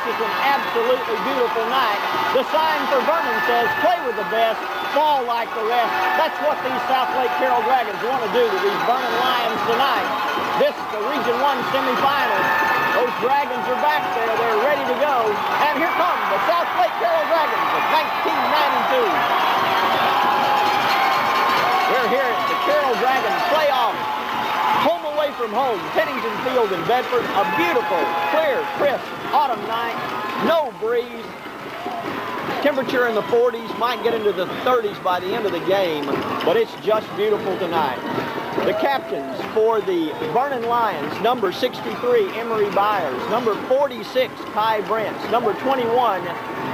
this is an absolutely beautiful night. The sign for Vernon says, play with the best, fall like the rest. That's what these Southlake Carroll Dragons want to do to these Vernon Lions tonight. This, is the Region 1 semifinals. Those Dragons are back there. They're ready to go. And here come the South Lake Carroll Dragons of 1992. We're here at the Carroll Dragons playoff home away from home, Pennington Field in Bedford. A beautiful, clear, crisp autumn night. No breeze. Temperature in the 40s, might get into the 30s by the end of the game, but it's just beautiful tonight. The captains for the Vernon Lions, number 63, Emery Byers, number 46, Ty Brents, number 21,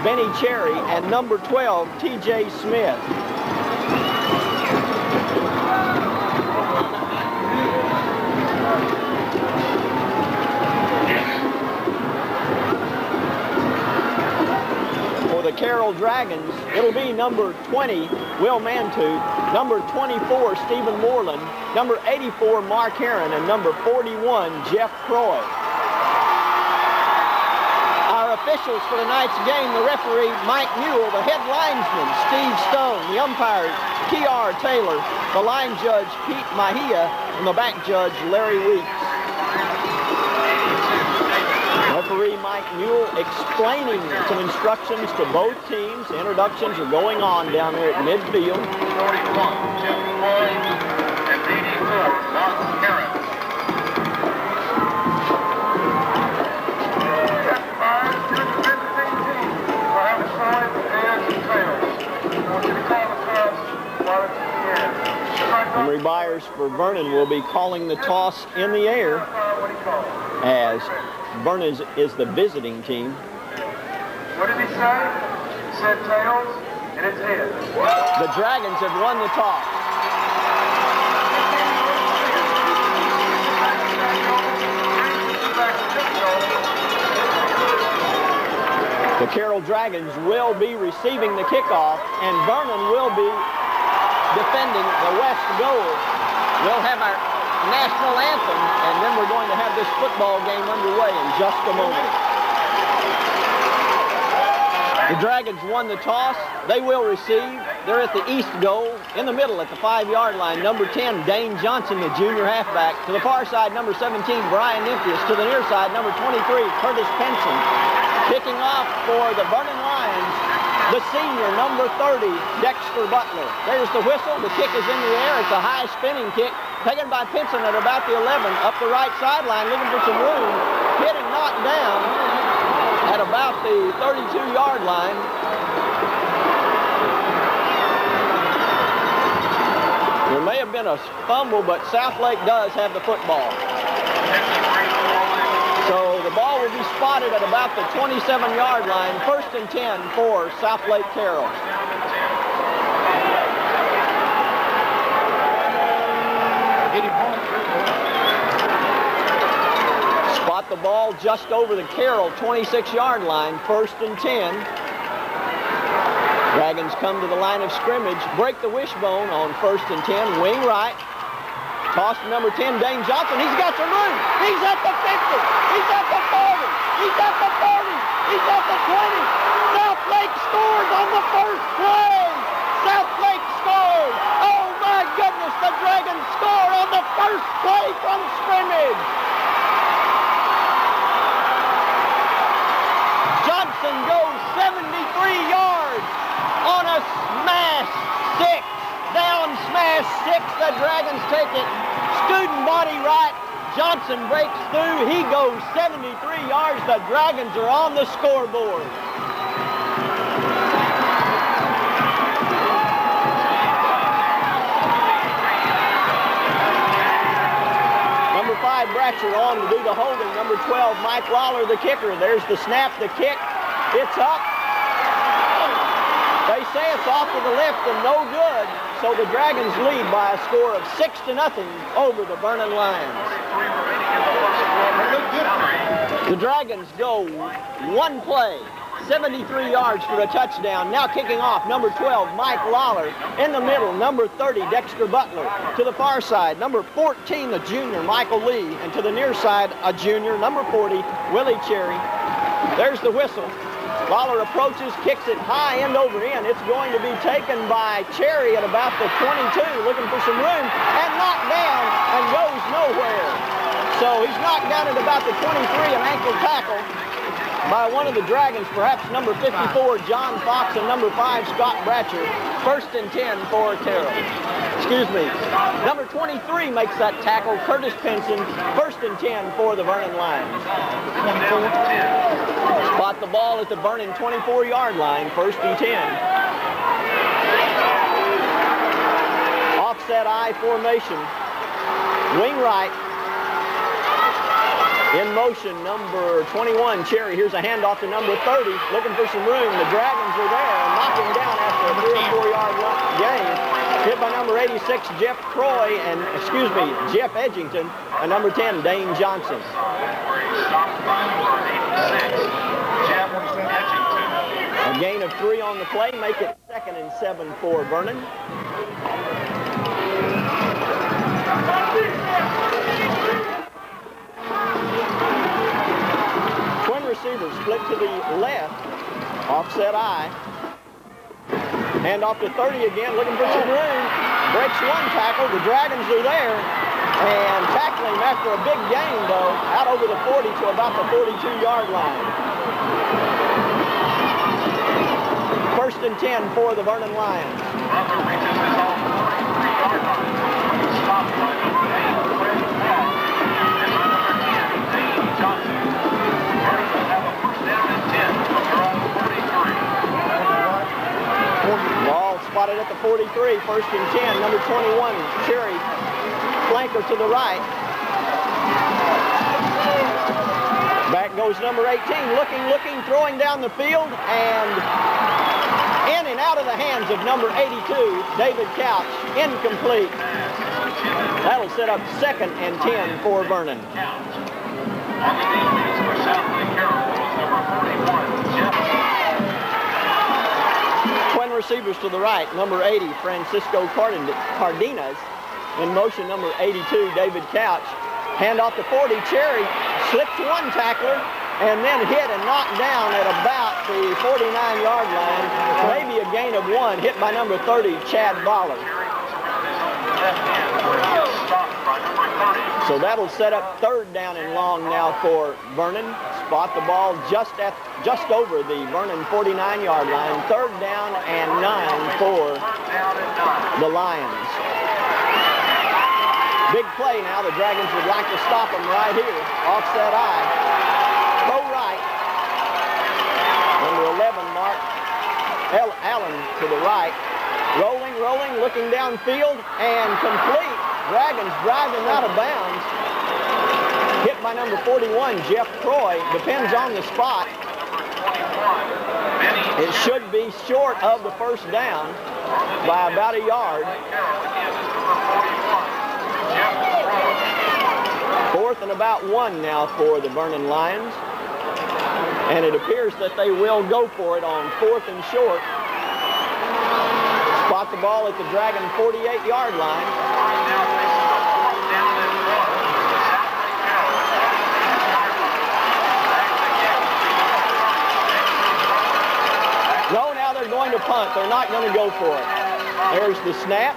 Benny Cherry, and number 12, TJ Smith. Carroll Dragons, it'll be number 20, Will Mantooth, number 24, Stephen Moreland, number 84, Mark Heron, and number 41, Jeff Croy. Our officials for tonight's game, the referee, Mike Newell, the head linesman, Steve Stone, the umpires, T.R. Taylor, the line judge, Pete Mahia, and the back judge, Larry Weeks. Referee Mike Newell explaining some instructions to both teams. Introductions are going on down there at midfield. 41, Jim Floyd, and 84, Mark Harris. Emery Byers for Vernon will be calling the toss in the air as Vernon is, is the visiting team. What did he say? He said tails, and it's head. The Dragons have won the toss. The Carroll Dragons will be receiving the kickoff, and Vernon will be defending the west goal. We'll have our national anthem, and then we're going to have this football game underway in just a moment. The Dragons won the toss. They will receive. They're at the east goal, in the middle at the five-yard line. Number 10, Dane Johnson, the junior halfback. To the far side, number 17, Brian Nymphius. To the near side, number 23, Curtis Pinson. Kicking off for the Vernon Lions, the senior, number 30, Dexter Butler. There's the whistle. The kick is in the air. It's a high spinning kick. Taken by Pinson at about the 11, up the right sideline, looking for some room. Getting knocked down at about the 32-yard line. There may have been a fumble, but Southlake does have the football. So the ball will be spotted at about the 27-yard line, first and 10 for Southlake Carroll. Spot the ball just over the Carroll 26-yard line, first and 10. Dragons come to the line of scrimmage, break the wishbone on first and 10, wing right. Toss to number 10, Dane Johnson. He's got some room. He's at the 50. He's at the 40. He's at the 30. He's at the 20. Southlake scores on the first play. Southlake scores. Oh, my goodness. The Dragons score on the first play from scrimmage. Johnson goes 73 yards on a smash six. Down smash six. The Dragons take it. Student body right. Johnson breaks through. He goes 73 yards. The Dragons are on the scoreboard. On to do the holding. Number 12, Mike Lawler, the kicker. There's the snap, the kick. It's up. They say it's off to the left and no good. So the Dragons lead by a score of six to nothing over the Vernon Lions. The Dragons go one play, 73 yards for a touchdown. Now kicking off, number 12, Mike Lawler. In the middle, number 30, Dexter Butler. To the far side, number 14, the junior, Michael Lee. And to the near side, a junior, number 40, Willie Cherry. There's the whistle. Lawler approaches, kicks it high end over end. It's going to be taken by Cherry at about the 22, looking for some room, and knocked down and goes nowhere. So he's knocked down at about the 23, an ankle tackle by one of the Dragons, perhaps number 54, John Fox, and number 5, Scott Bratcher. First and 10 for Carroll. Excuse me. Number 23 makes that tackle, Curtis Pinson. First and 10 for the Vernon Lions. Spot the ball at the Vernon 24-yard line, first and 10. Offset I formation. Wing right, in motion, number 21, Cherry. Here's a handoff to number 30, looking for some room. The Dragons are there, knocking down after a three or four-yard gain. Hit by number 86, Jeff Croy, and, excuse me, Jeff Edgington, and number 10, Dane Johnson. A gain of three on the play, make it second and seven for Vernon. Receiver split to the left, offset I. Hand off to 30 again, looking for some room. Breaks one tackle, the Dragons are there. And tackling after a big gain, though, out over the 40 to about the 42-yard line. First and 10 for the Vernon Lions. Spotted at the 43, first and 10. Number 21, Cherry, flanker to the right. Back goes number 18, looking, looking, throwing down the field, and in and out of the hands of number 82, David Couch, incomplete. That'll set up second and 10 for Vernon. On the defense for Southlake Carroll was number 41, receivers to the right, number 80, Francisco Cardenas. In motion, number 82, David Couch. Hand off to 40, Cherry. Slipped one tackler and then hit and knocked down at about the 49-yard line. Maybe a gain of one, hit by number 30, Chad Bollard. So that'll set up third down and long now for Vernon. Spot the ball just at just over the Vernon 49-yard line. Third down and nine for the Lions. Big play now. The Dragons would like to stop them right here. Offset I. Go right. Number 11, Mark. Allen to the right. Rolling, rolling, looking downfield, and complete. Dragons driving out of bounds. Hit by number 41, Jeff Croy. Depends on the spot. It should be short of the first down by about a yard. Fourth and about one now for the Vernon Lions. And it appears that they will go for it on fourth and short. Spot the ball at the Dragon 48-yard line. Punt. They're not going to go for it. There's the snap.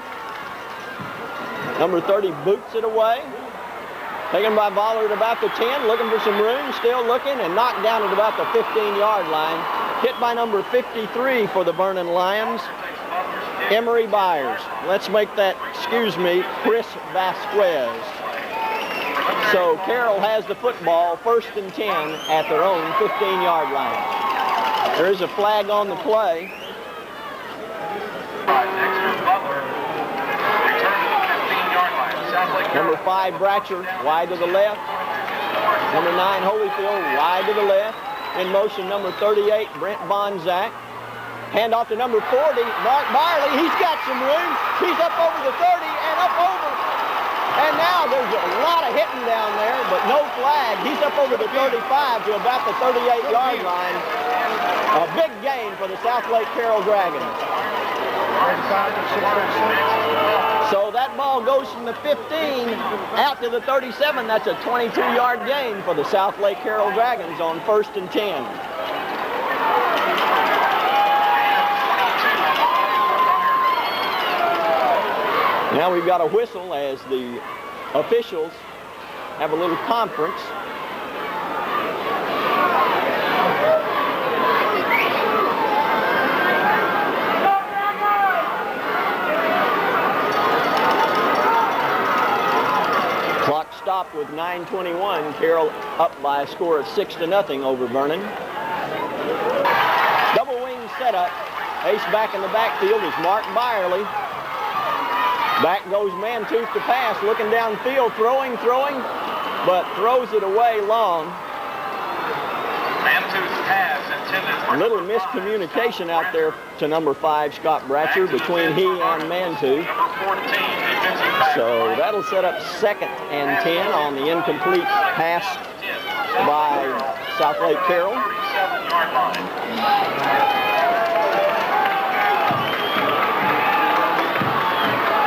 Number 30 boots it away. Taken by Voller at about the 10, looking for some room, still looking, and knocked down at about the 15-yard line. Hit by number 53 for the Vernon Lions, Emery Byers. Let's make that, excuse me, Chris Vasquez. So Carroll has the football, first and 10 at their own 15-yard line. There is a flag on the play. Number five, Bratcher, wide to the left. Number nine, Holyfield, wide to the left. In motion, number 38, Brent Bonzak. Hand off to number 40, Mark Byerly. He's got some room. He's up over the 30 and up over. And now there's a lot of hitting down there, but no flag. He's up over the 35 to about the 38-yard line. A big gain for the Southlake Carroll Dragons. So that ball goes from the 15 out to the 37. That's a 22-yard gain for the Southlake Carroll Dragons on first and 10. Now we've got a whistle as the officials have a little conference. With 9.21. Carroll up by a score of 6 to nothing over Vernon. Double wing setup. Ace back in the backfield is Mark Byerly. Back goes Mantooth to pass, looking downfield, throwing, throwing, but throws it away long. Mantooth pass intended A little miscommunication out there to number five, Scott Bratcher, between he and Mantooth. Number 14, defensive back. So that'll set up second and 10 on the incomplete pass by Southlake Carroll.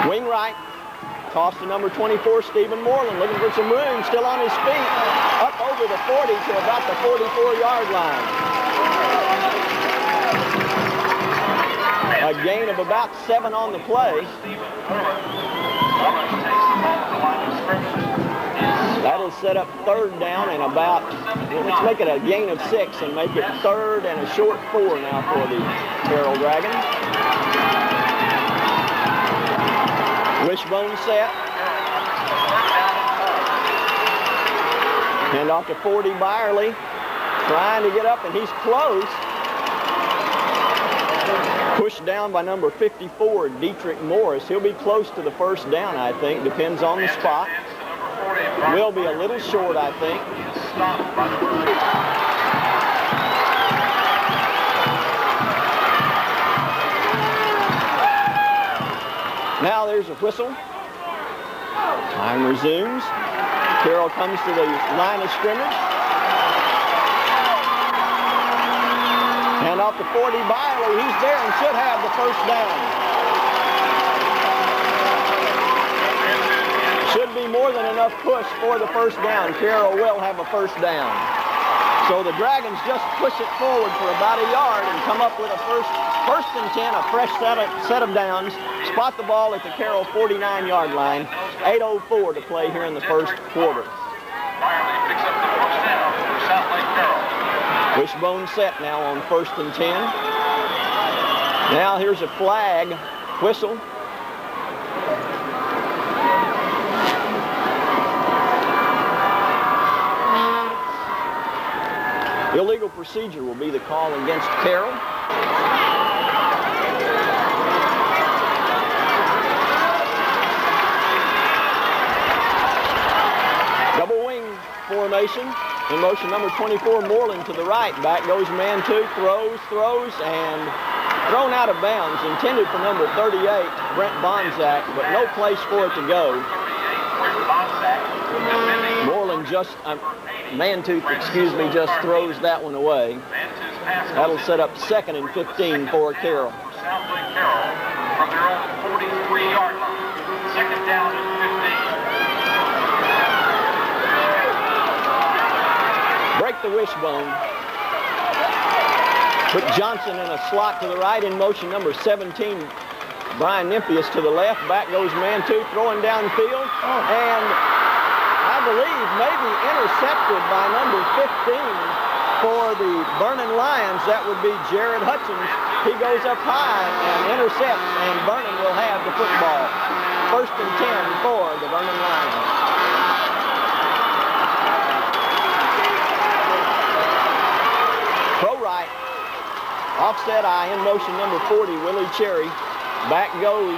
Wing right. Toss to number 24, Stephen Moreland, looking for some room, still on his feet. Up over the 40 to about the 44-yard line. A gain of about seven on the play. That'll set up third down and about, let's make it a gain of six and make it third and a short four now for the Carroll Dragons. Wishbone set. Hand off to 40 Byerly. Trying to get up, and he's close. Pushed down by number 54, Dietrich Morris. He'll be close to the first down, I think. Depends on the spot. Will be a little short, I think. Now there's a whistle. Time resumes. Carroll comes to the line of scrimmage. Hand off to 40 Byerly. He's there and should have the first down. Should be more than enough push for the first down. Carroll will have a first down. So the Dragons just push it forward for about a yard and come up with a first first and 10, a fresh set of, set of downs. Spot the ball at the Carroll 49-yard line. 8.04 to play here in the first quarter. Byerly picks up the first down for Southlake Carroll. Wishbone set now on first and 10. Now here's a flag whistle. Illegal procedure will be the call against Carroll. Double wing formation. In motion number 24, Moreland to the right. Back goes Mantooth, throws, throws, and thrown out of bounds. Intended for number 38, Brent Bonzak, but no place for it to go. 38, Brent Bonzak, defending Moreland just, uh, Mantooth, excuse me, just throws that one away. That'll set up second and 15 for Carroll. Southlake Carroll from their own 43-yard line. Second down and 15. Break the wishbone. Put Johnson in a slot to the right in motion number 17. Brian Nymphius to the left. Back goes Mantooth throwing downfield. And I believe maybe intercepted by number 15 for the Vernon Lions. That would be Jared Hutchins. He goes up high and intercepts, and Vernon will have the football. First and 10 for the Vernon Lions. Pro right. Offset I in motion number 40, Willie Cherry. Back goes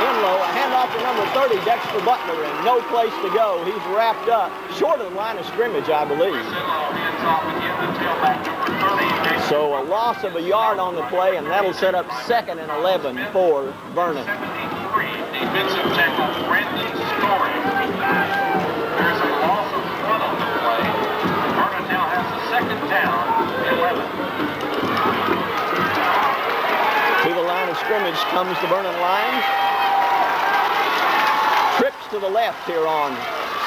in low. A handoff to number 30, Dexter Butler, and no place to go. He's wrapped up short of the line of scrimmage, I believe. Sidlow hands off again to tailback number 30, Jason So a loss of a yard on the play, and that'll set up second and 11 for Vernon. defensive tackle Brandon. down 11. To the line of scrimmage comes the Vernon Lions. Trips to the left here on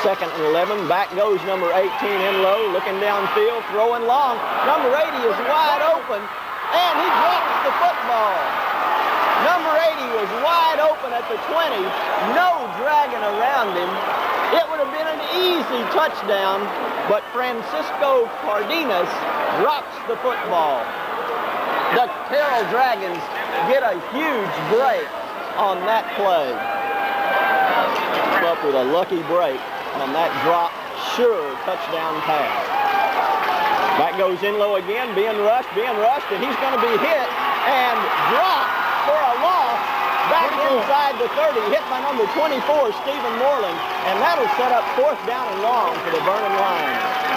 second and 11. Back goes number 18 Enlow, looking downfield, throwing long. Number 80 is wide open, and he drops the football. Number 80 was wide open at the 20, no dragging around him. It would have been an easy touchdown but Francisco Cardenas drops the football. The Carroll Dragons get a huge break on that play. Up with a lucky break on that drop, sure touchdown pass. That goes Enlow again, being rushed, being rushed, and he's going to be hit and dropped for a loss back inside the 30, hit by number 24, Stephen Moreland, and that'll set up fourth down and long for the Vernon Lions.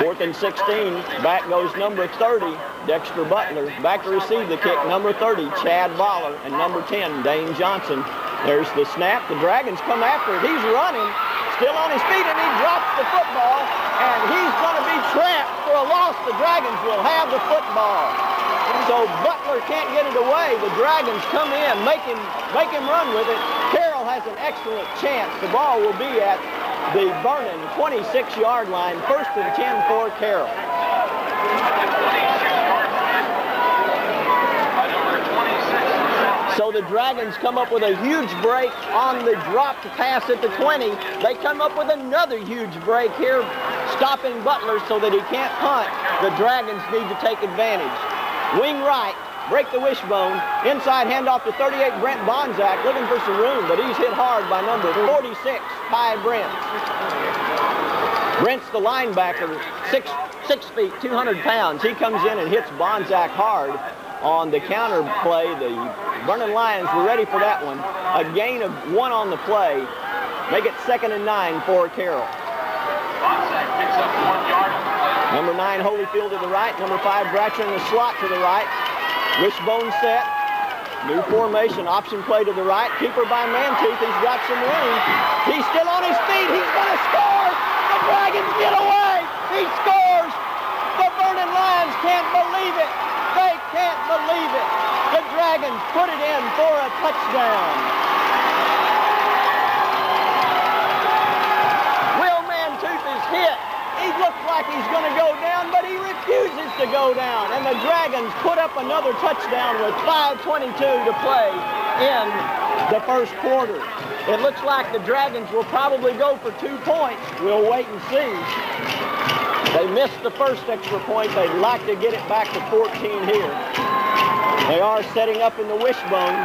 Fourth and 16, back goes number 30, Dexter Butler. Back to receive the kick, number 30, Chad Baller, and number 10, Dane Johnson. There's the snap. The Dragons come after it. He's running, still on his feet, and he drops the football, and he's going to be trapped for a loss. The Dragons will have the football. So Butler can't get it away. The Dragons come in, make him, make him run with it. Carroll has an excellent chance. The ball will be at the Vernon 26-yard line, first and 10 for Carroll. So the Dragons come up with a huge break on the dropped pass at the 20. They come up with another huge break here, stopping Butler so that he can't punt. The Dragons need to take advantage. Wing right, break the wishbone. Inside handoff to 38, Brent Bonzak, looking for some room, but he's hit hard by number 46, Ty Brent. Brent's the linebacker, six, six feet, 200 pounds. He comes in and hits Bonzak hard on the counter play. The Vernon Lions were ready for that one. A gain of one on the play. Make it second and nine for Carroll. Number nine, Holyfield to the right. Number five, Bratcher in the slot to the right. Wishbone set. New formation, option play to the right. Keeper by Mantooth. He's got some room. He's still on his feet. He's going to score. The Dragons get away. He scores. The Vernon Lions can't believe it. They can't believe it. The Dragons put it in for a touchdown. Will Mantooth is hit. He looks like he's going to go down, but he refuses to go down. And the Dragons put up another touchdown with 5.22 to play in the first quarter. It looks like the Dragons will probably go for two points. We'll wait and see. They missed the first extra point. They'd like to get it back to 14 here. They are setting up in the wishbone.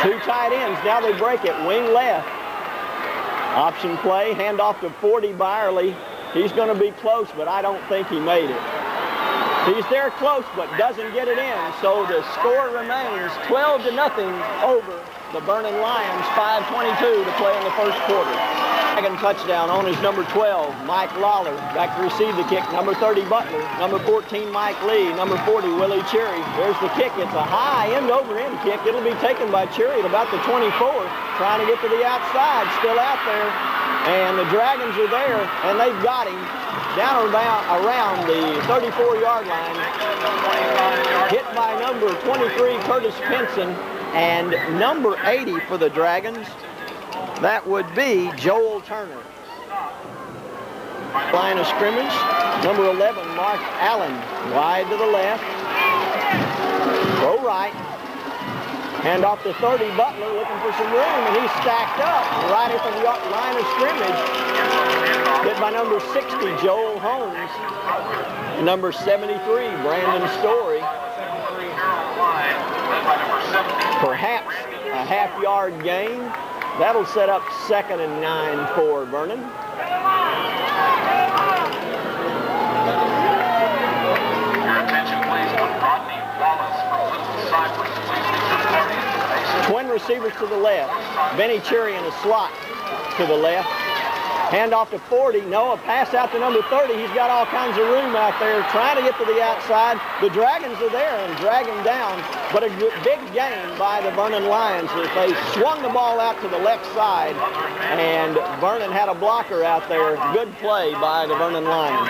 Two tight ends. Now they break it. Wing left. Option play. Handoff to 40 Byerly. He's going to be close, but I don't think he made it. He's there close, but doesn't get it in. So the score remains 12 to nothing over the Vernon Lions. 5.22 to play in the first quarter. Second touchdown on his number 12, Mike Lawler. Back to receive the kick, number 30, Butler. Number 14, Mike Lee. Number 40, Willie Cherry. There's the kick. It's a high end-over-end kick. It'll be taken by Cherry at about the 24, trying to get to the outside. Still out there. And the Dragons are there, and they've got him down around, the 34-yard line. Hit by number 23, Curtis Pinson, and number 80 for the Dragons. That would be Joel Turner. Line of scrimmage, number 11, Mark Allen, wide to the left. Go right. Hand off to 30, Butler looking for some room, and he's stacked up right at the line of scrimmage. Hit by number 60, Joel Holmes. Number 73, Brandon Story. Perhaps a half-yard gain. That'll set up second and nine for Vernon. Receivers to the left. Benny Cherry in a slot to the left. Hand off to 40. Noah pass out to number 30. He's got all kinds of room out there trying to get to the outside. The Dragons are there and drag him down. But a big gain by the Vernon Lions as they swung the ball out to the left side. And Vernon had a blocker out there. Good play by the Vernon Lions.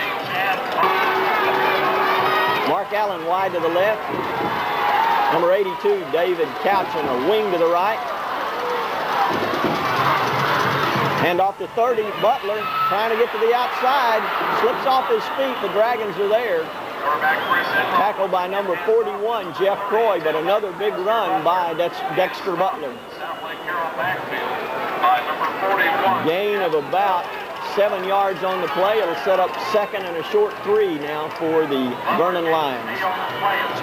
Mark Allen wide to the left. Number 82, David Couch on a wing to the right. Hand off to 30, Butler trying to get to the outside. Slips off his feet. The Dragons are there. Tackled by number 41, Jeff Croy, but another big run by Dex Dexter Butler. Gain of about seven yards on the play. It'll set up second and a short three now for the Vernon Lions.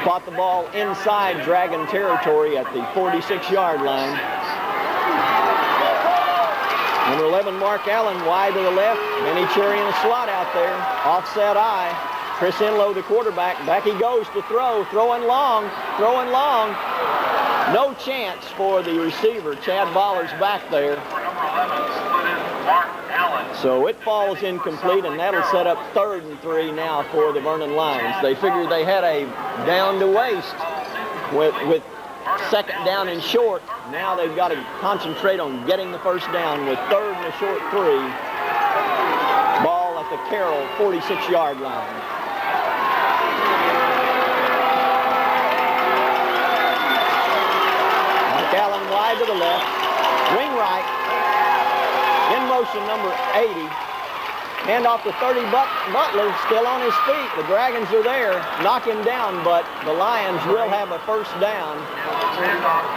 Spot the ball inside Dragon territory at the 46-yard line. Number 11, Mark Allen, wide to the left. Benny Cherry in slot out there. Offset I. Chris Enlow, the quarterback. Back he goes to throw. Throwing long. Throwing long. No chance for the receiver. Chad Baller's back there. So it falls incomplete, and that'll set up third and three now for the Vernon Lions. They figured they had a down to waste with, with second down and short. Now they've got to concentrate on getting the first down with third and a short three. Ball at the Carroll 46-yard line. Mark Allen wide to the left. Wing right. Motion number 80. Hand off to 30 Butler, still on his feet. The Dragons are there. Knock him down, but the Lions will have a first down.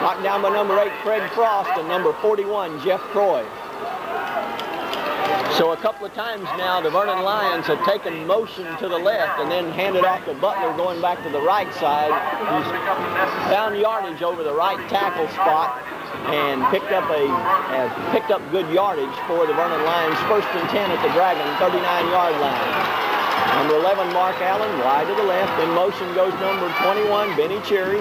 Knocked down by number 8, Fred Frost, and number 41, Jeff Croy. So a couple of times now, the Vernon Lions have taken motion to the left and then handed off to Butler going back to the right side. He's found yardage over the right tackle spot and picked up a uh, picked up good yardage for the Vernon Lions. First and 10 at the Dragon 39-yard line. Number 11, Mark Allen, wide to the left. In motion goes number 21, Benny Cherry.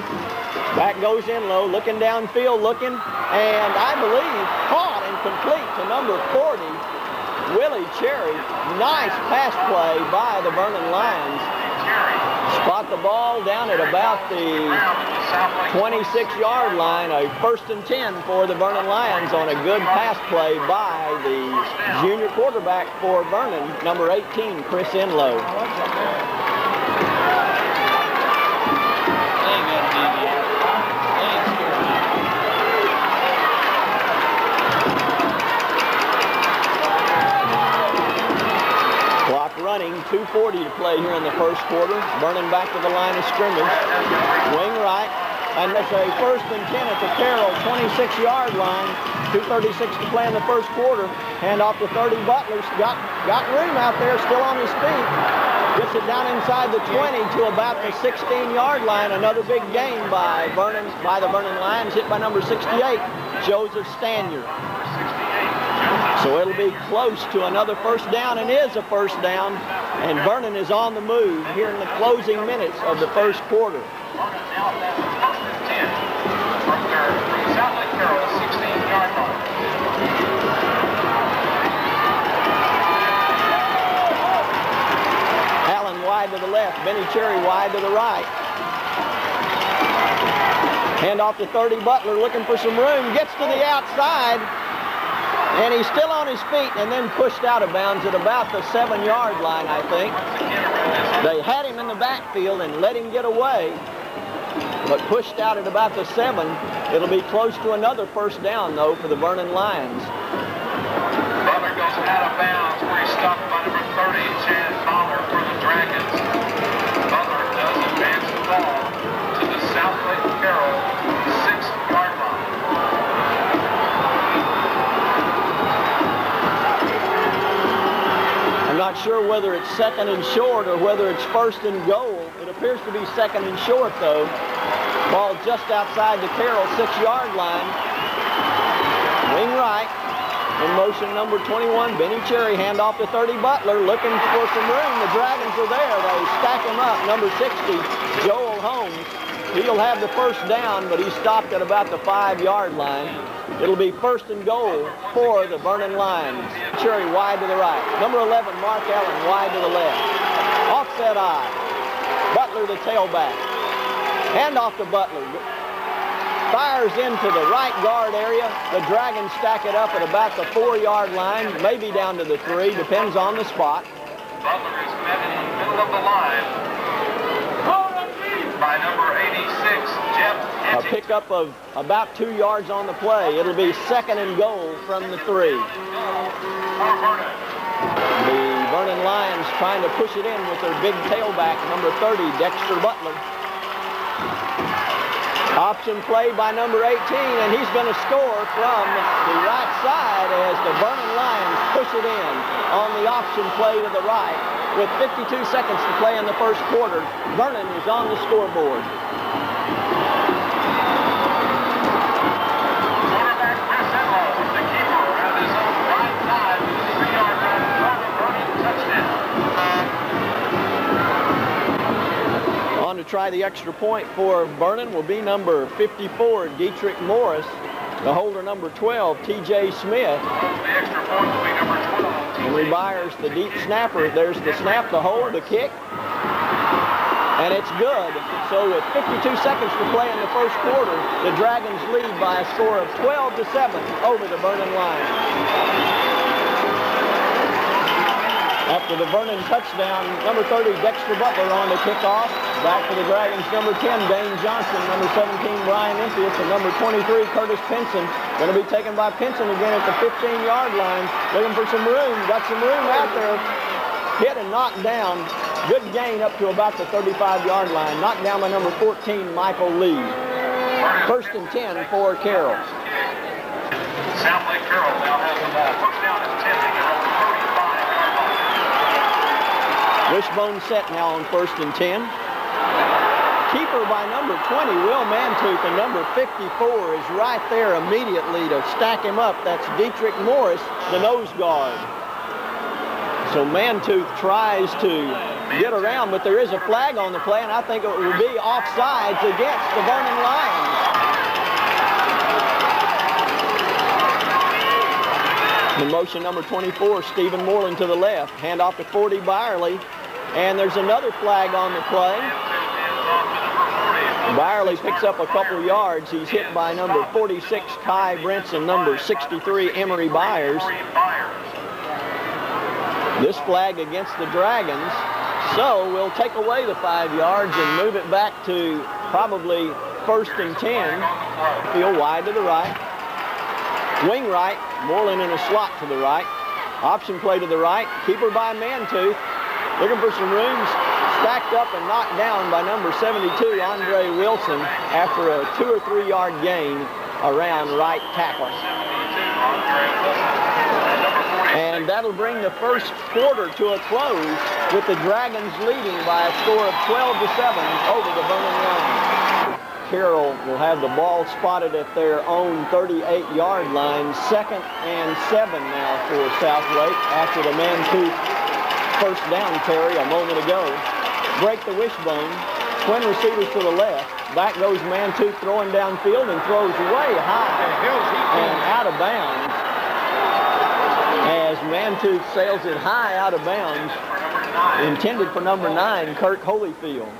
Back goes Enlow, looking downfield, looking, and I believe caught and complete to number 40, Willie Cherry. Nice pass play by the Vernon Lions. Spot the ball down at about the 26-yard line. A first and 10 for the Vernon Lions on a good pass play by the junior quarterback for Vernon, number 18, Chris Enlow. Running, 2.40 to play here in the first quarter. Vernon back to the line of scrimmage. Wing right. And it's a first and 10 at the Carroll 26-yard line. 2.36 to play in the first quarter. Hand off to 30 Butler's got, got room out there, still on his feet. Gets it down inside the 20 to about the 16-yard line. Another big gain by Vernon, by the Vernon Lions, hit by number 68, Joseph Stanier. So it'll be close to another first down and is a first down. And Vernon is on the move here in the closing minutes of the first quarter. Allen wide to the left, Benny Cherry wide to the right. Hand off to 30 Butler looking for some room, gets to the outside, and he's still on his feet and then pushed out of bounds at about the seven yard line, I think. They had him in the backfield and let him get away, but pushed out at about the seven. It'll be close to another first down, though, for the Vernon Lions. Butler goes out of bounds where he's stopped by number 30, Chad not sure whether it's second and short or whether it's first and goal. It appears to be second and short, though. Ball just outside the Carroll six-yard line. Wing right. In motion number 21, Benny Cherry, handoff to 30 Butler, looking for some room. The Dragons are there. They stack him up. Number 60, Joel Holmes. He'll have the first down, but he stopped at about the five-yard line. It'll be first and goal for the Vernon Lions. Cherry wide to the right. Number 11, Mark Allen, wide to the left. Offset I. Butler, the tailback. Hand off to Butler. Fires into the right guard area. The Dragons stack it up at about the four-yard line, maybe down to the three, depends on the spot. Butler is met in the middle of the line. by number 86, Jeff A pickup of about two yards on the play. It'll be second and goal from the three. The Vernon Lions trying to push it in with their big tailback, number 30, Dexter Butler. Option play by number 18, and he's going to score from the right side as the Vernon Lions push it in on the option play to the right. With 52 seconds to play in the first quarter, Vernon is on the scoreboard. Try the extra point for Vernon will be number 54, Dietrich Morris. The holder number 12, TJ Smith. The extra point will be number 12, Emery Byers, the deep snapper. There's the snap, the hold, the kick. And it's good. So with 52 seconds to play in the first quarter, the Dragons lead by a score of 12 to 7 over the Vernon Lions. After the Vernon touchdown, number 30, Dexter Butler on the kickoff. Back for the Dragons, number 10, Dane Johnson, number 17, Brian Nymphius, and number 23, Curtis Pinson. Going to be taken by Pinson again at the 15-yard line. Looking for some room. Got some room out there. Hit and knocked down. Good gain up to about the 35-yard line. Knocked down by number 14, Michael Lee. First and 10 for Carroll. South Carroll now has the ball. Down is 10. They get over 35-yard line. Wishbone set now on first and 10. Keeper by number 20, Will Mantooth, and number 54 is right there immediately to stack him up. That's Dietrich Morris, the nose guard. So Mantooth tries to get around, but there is a flag on the play, and I think it will be offsides against the Vernon Lions. Motion number 24, Stephen Moreland to the left. Hand off to 40 Byerly. And there's another flag on the play. Byerly picks up a couple yards. He's hit by number 46, Kai Brinson, number 63, Emery Byers. This flag against the Dragons. So we'll take away the five yards and move it back to probably first and 10. Field wide to the right. Wing right, Moreland in a slot to the right. Option play to the right. Keeper by Mantooth. Looking for some rooms. Stacked up and knocked down by number 72, Andre Wilson, after a two or three yard gain around right tackle. And that'll bring the first quarter to a close with the Dragons leading by a score of 12 to 7 over the Vernon Lions. Carroll will have the ball spotted at their own 38-yard line. Second and seven now for Southlake after the Mantooth first down carry a moment ago. Break the wishbone. Twin receivers to the left. Back goes Mantooth throwing downfield and throws way high and out of bounds. As Mantooth sails it high out of bounds, intended for number nine, Kirk Holyfield.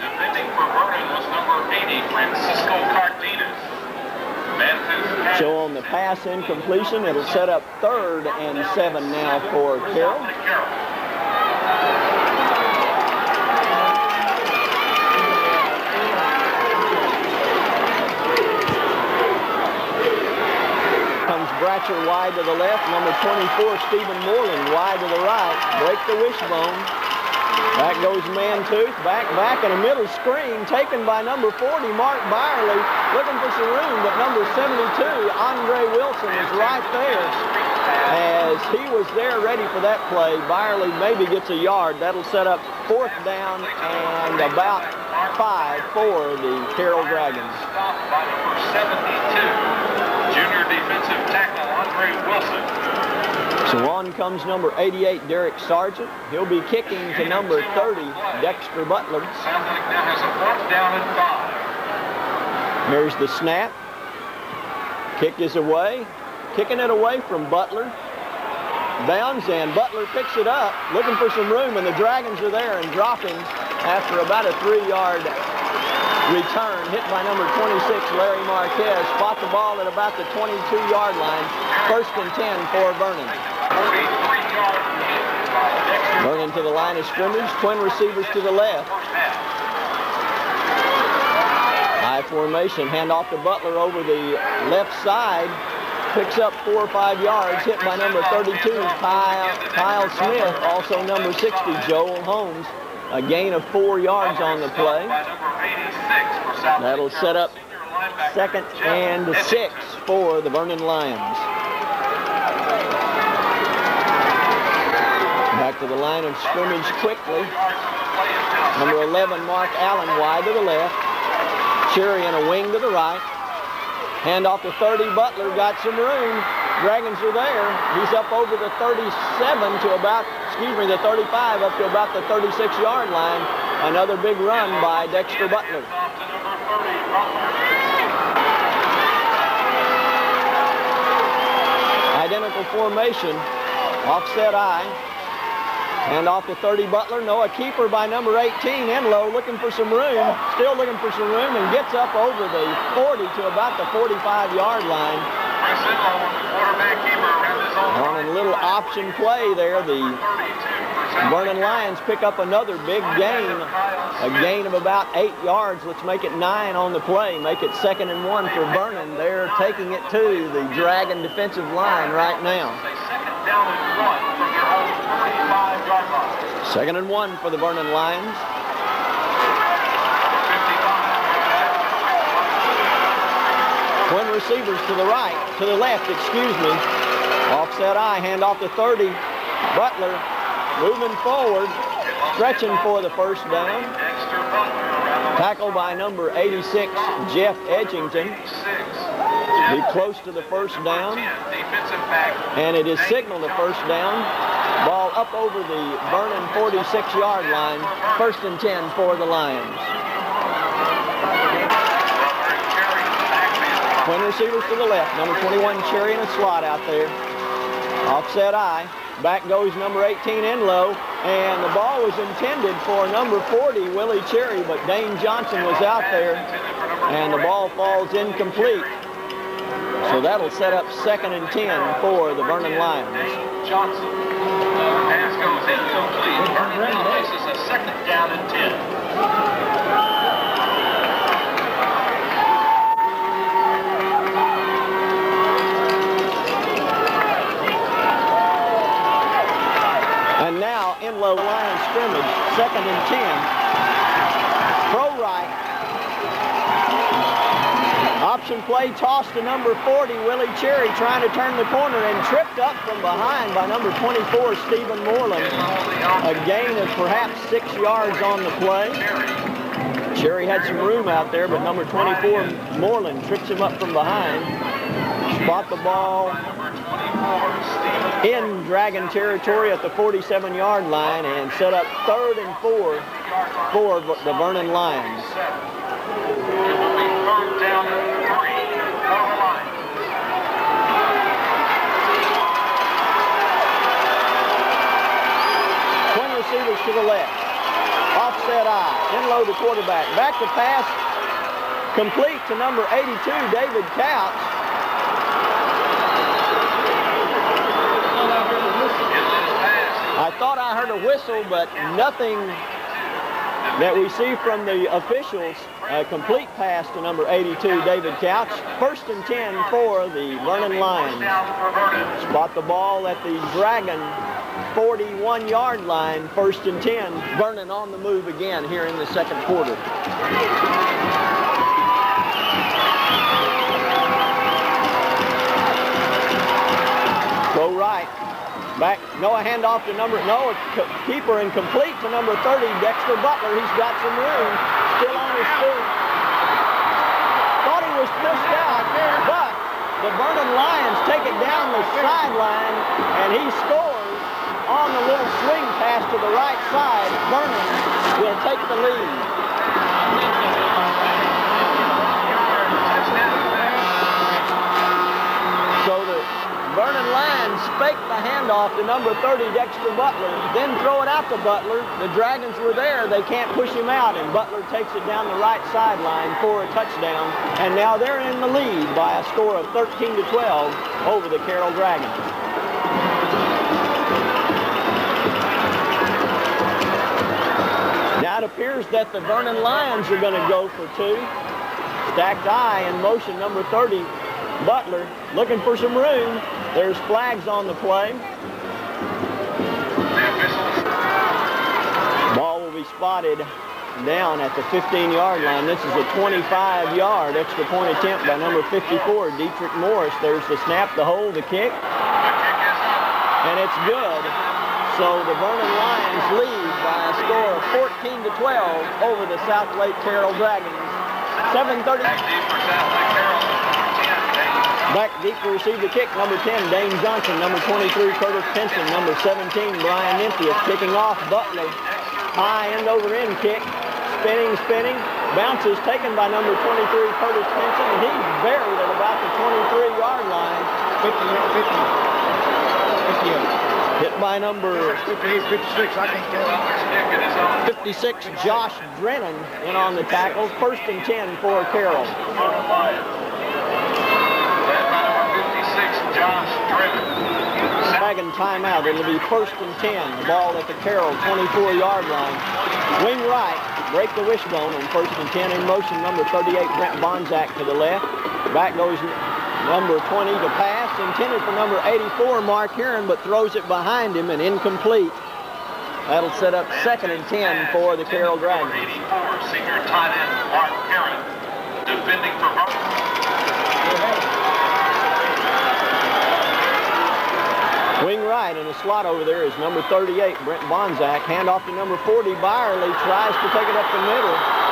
Defending for Vernon was number 80, Francisco Cardenas. So on the pass incompletion, it'll set up third and seven now for Carroll. Comes Bratcher wide to the left. Number 24, Stephen Moreland wide to the right. Break the wishbone. Back goes Mantooth. Back, back, and a middle screen taken by number 40, Mark Byerly. Looking for some room, but number 72, Andre Wilson, is right there. As he was there ready for that play, Byerly maybe gets a yard. That'll set up fourth down and about five for the Carroll Dragons. Stopped by number 72, junior defensive tackle Andre Wilson. So on comes number 88, Derek Sargent. He'll be kicking to number 30, Dexter Butler. Southlake now has a fourth down and five. Here's the snap. Kick is away. Kicking it away from Butler. Bounds and Butler picks it up, looking for some room, and the Dragons are there and dropping after about a three-yard return. Hit by number 26, Larry Marquez. Spot the ball at about the 22-yard line. First and 10 for Vernon. 43-yard hit by Dexter. Vernon to the line of scrimmage. Twin receivers to the left. High formation. Hand off to Butler over the left side. Picks up four or five yards. Hit by number 32, Kyle, Kyle Smith. Also number 60, Joel Holmes. A gain of four yards on the play. That'll set up second and six for the Vernon Lions. Back to the line of scrimmage quickly. Number 11, Mark Allen, wide to the left. Cherry in a wing to the right. Hand off to 30, Butler got some room. Dragons are there. He's up over the 37 to about, excuse me, the 35 up to about the 36-yard line. Another big run by Dexter Butler. Identical formation, offset I. Hand off to 30 Butler. Noah Keeper by number 18. Enlow looking for some room. Still looking for some room and gets up over the 40 to about the 45-yard line. On a little option play there, the Vernon Lions pick up another big gain. A gain of about eight yards. Let's make it nine on the play. Make it second and one for Vernon. They're taking it to the Dragon defensive line right now. Second and one for the Vernon Lions. 55. Twin receivers to the right, to the left, excuse me. Offset I, hand off to 30. Butler moving forward, stretching for the first down. Tackle by number 86, Jeff Edgington. Be close to the first down. 10, defensive back. And it is signaled a first down. Ball up over the Vernon 46-yard line. First and 10 for the Lions. In. Twin receivers to the left. Number 21, Cherry in a slot out there. Offset I. Back goes number 18, Enlow. And the ball was intended for number 40, Willie Cherry, but Dane Johnson was out there. And the ball falls incomplete. So that'll set up second and 10 for the Vernon Lions. Johnson. Uh, pass goes incomplete. Vernon now faces a second down and 10. And now in low line scrimmage, second and 10. Option play toss to number 40, Willie Cherry trying to turn the corner and tripped up from behind by number 24, Stephen Moreland. A gain of perhaps six yards on the play. Cherry. Had some room out there, but number 24, Moreland, trips him up from behind. Spot the ball Number 24, in Dragon territory at the 47-yard line and set up third and four for the Vernon Lions. Down and three for the Lions. Twin receivers to the left. Offset I. Enlow the quarterback. Back to pass. Complete to number 82, David Couch. I thought I heard a whistle, but nothing that we see from the officials. A complete pass to number 82, David Couch. First and 10 for the Vernon Lions. Spot the ball at the Dragon 41-yard line, first and 10. Vernon on the move again here in the second quarter. Go right. Back, Noah handoff to number, Noah keeper and complete to number 30, Dexter Butler. He's got some room, still on his feet. Thought he was pushed out, but the Vernon Lions take it down the sideline, and he scores on the little swing pass to the right side. Vernon will take the lead. So the Vernon Lions fake the handoff to number 30, Dexter Butler, then throw it out to Butler. The Dragons were there. They can't push him out, and Butler takes it down the right sideline for a touchdown. And now they're in the lead by a score of 13 to 12 over the Carroll Dragons. Appears that the Vernon Lions are going to go for two. Stacked I in motion, number 30, Butler, looking for some room. There's flags on the play. Ball will be spotted down at the 15-yard line. This is a 25-yard extra point attempt by number 54, Dietrich Morris. There's the snap, the hold, the kick, and it's good. So the Vernon Lions lead by a score of 14 to 12 over the Southlake Carroll Dragons. 7:30. Back deep for Southlake Carroll. Number 10, Dane. Back deep to receive the kick. Number 10, Dane Johnson. Number 23, Curtis Pinson. Number 17, Brian Nymphius. Kicking off, Butler. High end over end kick. Spinning, spinning. Bounces taken by number 23, Curtis Pinson. And he's buried at about the 23-yard line. 50, 50, 58. By number 58, 56, I can't tell. Butler's kick at his own 56, Josh Drennan, in on the tackle. First and 10 for Carroll. Vernon Lions. Led by number 56, Josh Drennan. And timeout. It'll be first and 10. The ball at the Carroll 24-yard line. Wing right. Break the wishbone on first and 10 in motion. Number 38, Brent Bonzak to the left. Back goes number 20 to pass. Intended for number 84, Mark Heron, but throws it behind him and incomplete. That'll set up second and 10 for the Carroll Dragons. 84, senior tight end Mark Heron. Defending for. Wing right in the slot over there is number 38, Brent Bonzak. Hand off to number 40, Byerly. Tries to take it up the middle.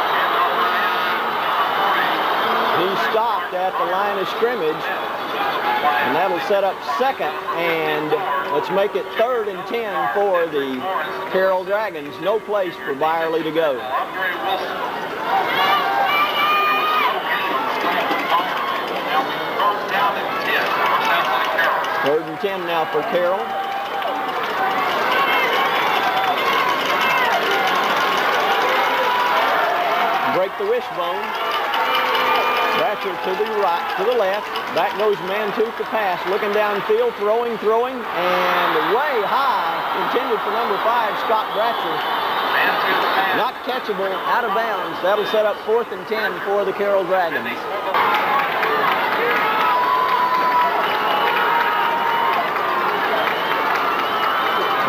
He stopped at the line of scrimmage, and that'll set up second. And let's make it third and 10 for the Carroll Dragons. No place for Byerly to go. Andre Wilson. Now third and 10 for Southlake Carroll. Third and 10 now for Carroll. Break the wishbone. To the right, to the left. Back goes Mantooth to pass. Looking downfield, throwing, throwing, and way high. Intended for number five, Scott Bratcher. Man to the pass. Not catchable, out of bounds. That'll set up fourth and 10 for the Carroll Dragons.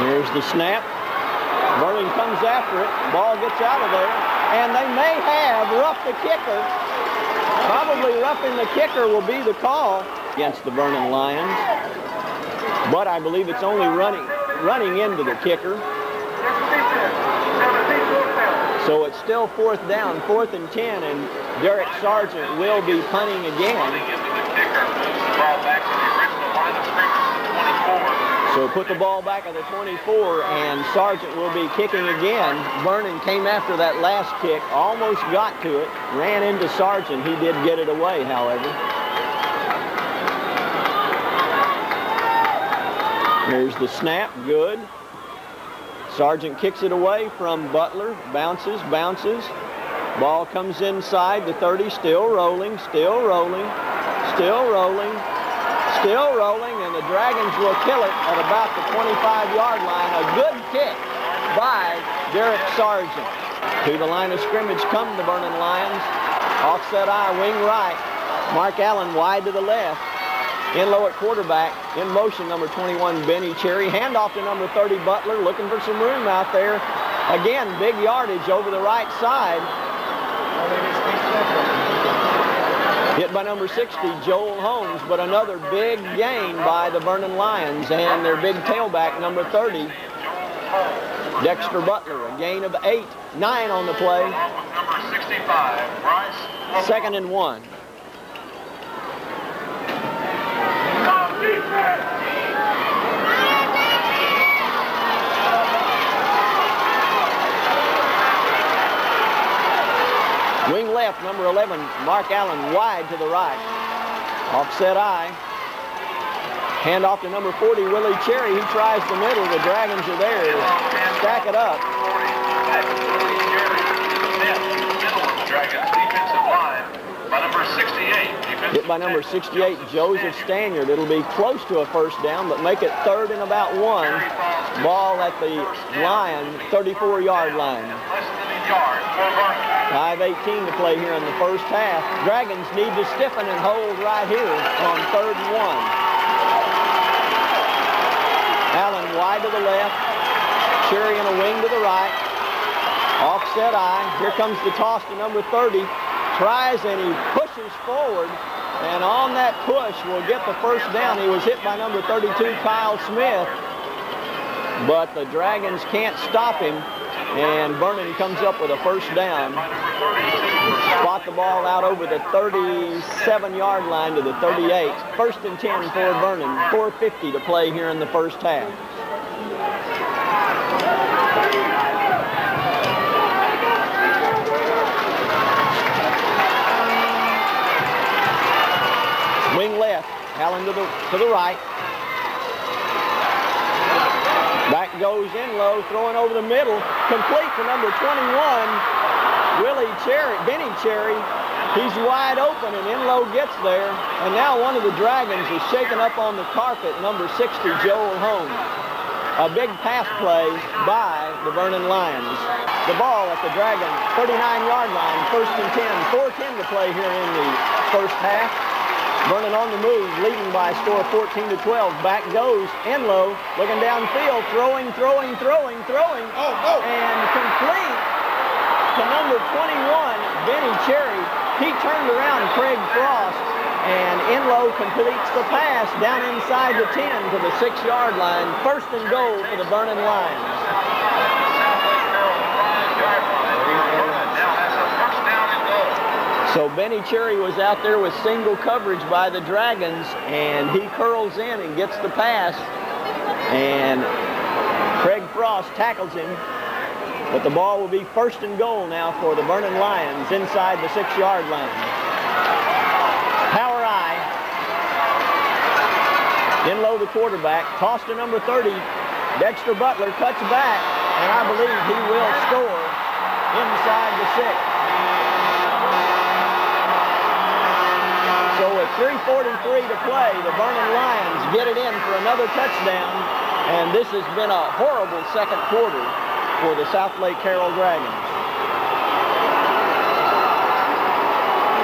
Here's the snap. Vernon comes after it. Ball gets out of there. And they may have roughed the kicker. Probably roughing the kicker will be the call against the Vernon Lions. But I believe it's only running running into the kicker. So it's still fourth down, fourth and 10, and Derek Sargent will be punting again. Running into the kicker. Moves the ball back to the original line of scrimmage, 24. So put the ball back at the 24, and Sargent will be kicking again. Vernon came after that last kick, almost got to it, ran into Sargent. He did get it away, however. Here's the snap, good. Sargent kicks it away from Butler, bounces, bounces. Ball comes inside the 30, still rolling, still rolling, still rolling, still rolling, the Dragons will kill it at about the 25-yard line. A good kick by Derek Sargent. To the line of scrimmage come the Vernon Lions. Offset I, wing right. Mark Allen wide to the left. Enlow at quarterback, in motion, number 21, Benny Cherry. Handoff to number 30, Butler, looking for some room out there. Again, big yardage over the right side. Hit by number 60, Joel Holmes, but another big gain by the Vernon Lions and their big tailback, number 30, Dexter Butler. A gain of eight, nine on the play, number 65, Bryce. second and one. Wing left, number 11, Mark Allen wide to the right. Offset I. Hand off to number 40, Willie Cherry. He tries the middle. The Dragons are there. Stack it up. 40, back to Willie Cherry. Net, middle of the Dragons defensive line by number 68. Hit by number 68, Joseph Stanyard. It'll be close to a first down, but make it third and about one. Ball at the Lion 34-yard line. Yards Vernon. 5.18 to play here in the first half. Dragons need to stiffen and hold right here on third and one. Allen wide to the left. Cherry in a wing to the right. Offset I. Here comes the toss to number 30. Tries and he pushes forward. And on that push will get the first down. He was hit by number 32, Kyle Smith. But the Dragons can't stop him. And Vernon comes up with a first down. By number 32 for Spot the ball out over the 37-yard line to the 38. First and 10 for Vernon. 4.50 to play here in the first half. Wing left. Allen to the, to the right. Back goes in low, throwing over the middle. Complete to number 21, Willie Cherry, Benny Cherry. He's wide open and Enlow gets there. And now one of the Dragons is shaken up on the carpet, number 60, Joel Holmes. A big pass play by the Vernon Lions. The ball at the Dragon 39-yard line, first and 10. 4-10 to play here in the first half. Vernon on the move, leading by a score of 14 to 12. Back goes Enlow, looking downfield, throwing, throwing, throwing, throwing. Oh, no. And complete to number 21, Benny Cherry. He turned around Craig Frost, and Enlow completes the pass down inside the 10 to the six-yard line. First and goal for the Vernon Lions. Southlake Carroll five yard line. Vernon now has a first down and goal. So Benny Cherry was out there with single coverage by the Dragons, and he curls in and gets the pass. And Craig Frost tackles him. But the ball will be first and goal now for the Vernon Lions inside the six-yard line. Power I. Enlow the quarterback. Toss to number 30. Dexter Butler cuts back, and I believe he will score inside the six. 3.43 to play, the Vernon Lions get it in for another touchdown. And this has been a horrible second quarter for the Southlake Carroll Dragons.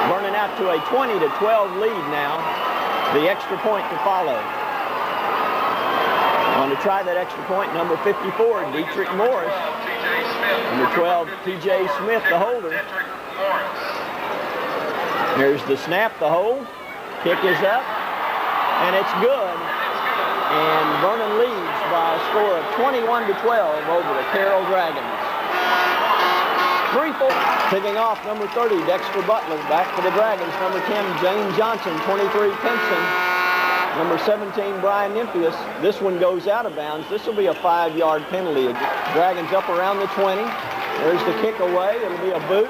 Vernon out to a 20 to 12 lead now. The extra point to follow. On to try that extra point, number 54, Dietrich Morris. Number 12, T.J. Smith, the holder. Here's the snap, the hold. Kick is up, and it's good. And Vernon leads by a score of 21 to 12 over the Carroll Dragons. Three, four. Picking off number 30, Dexter Butler. Back for the Dragons, number 10, Dane Johnson. 23, Pinson. Number 17, Brian Nymphius. This one goes out of bounds. This will be a five-yard penalty. Dragons up around the 20. There's the kick away. It'll be a boot.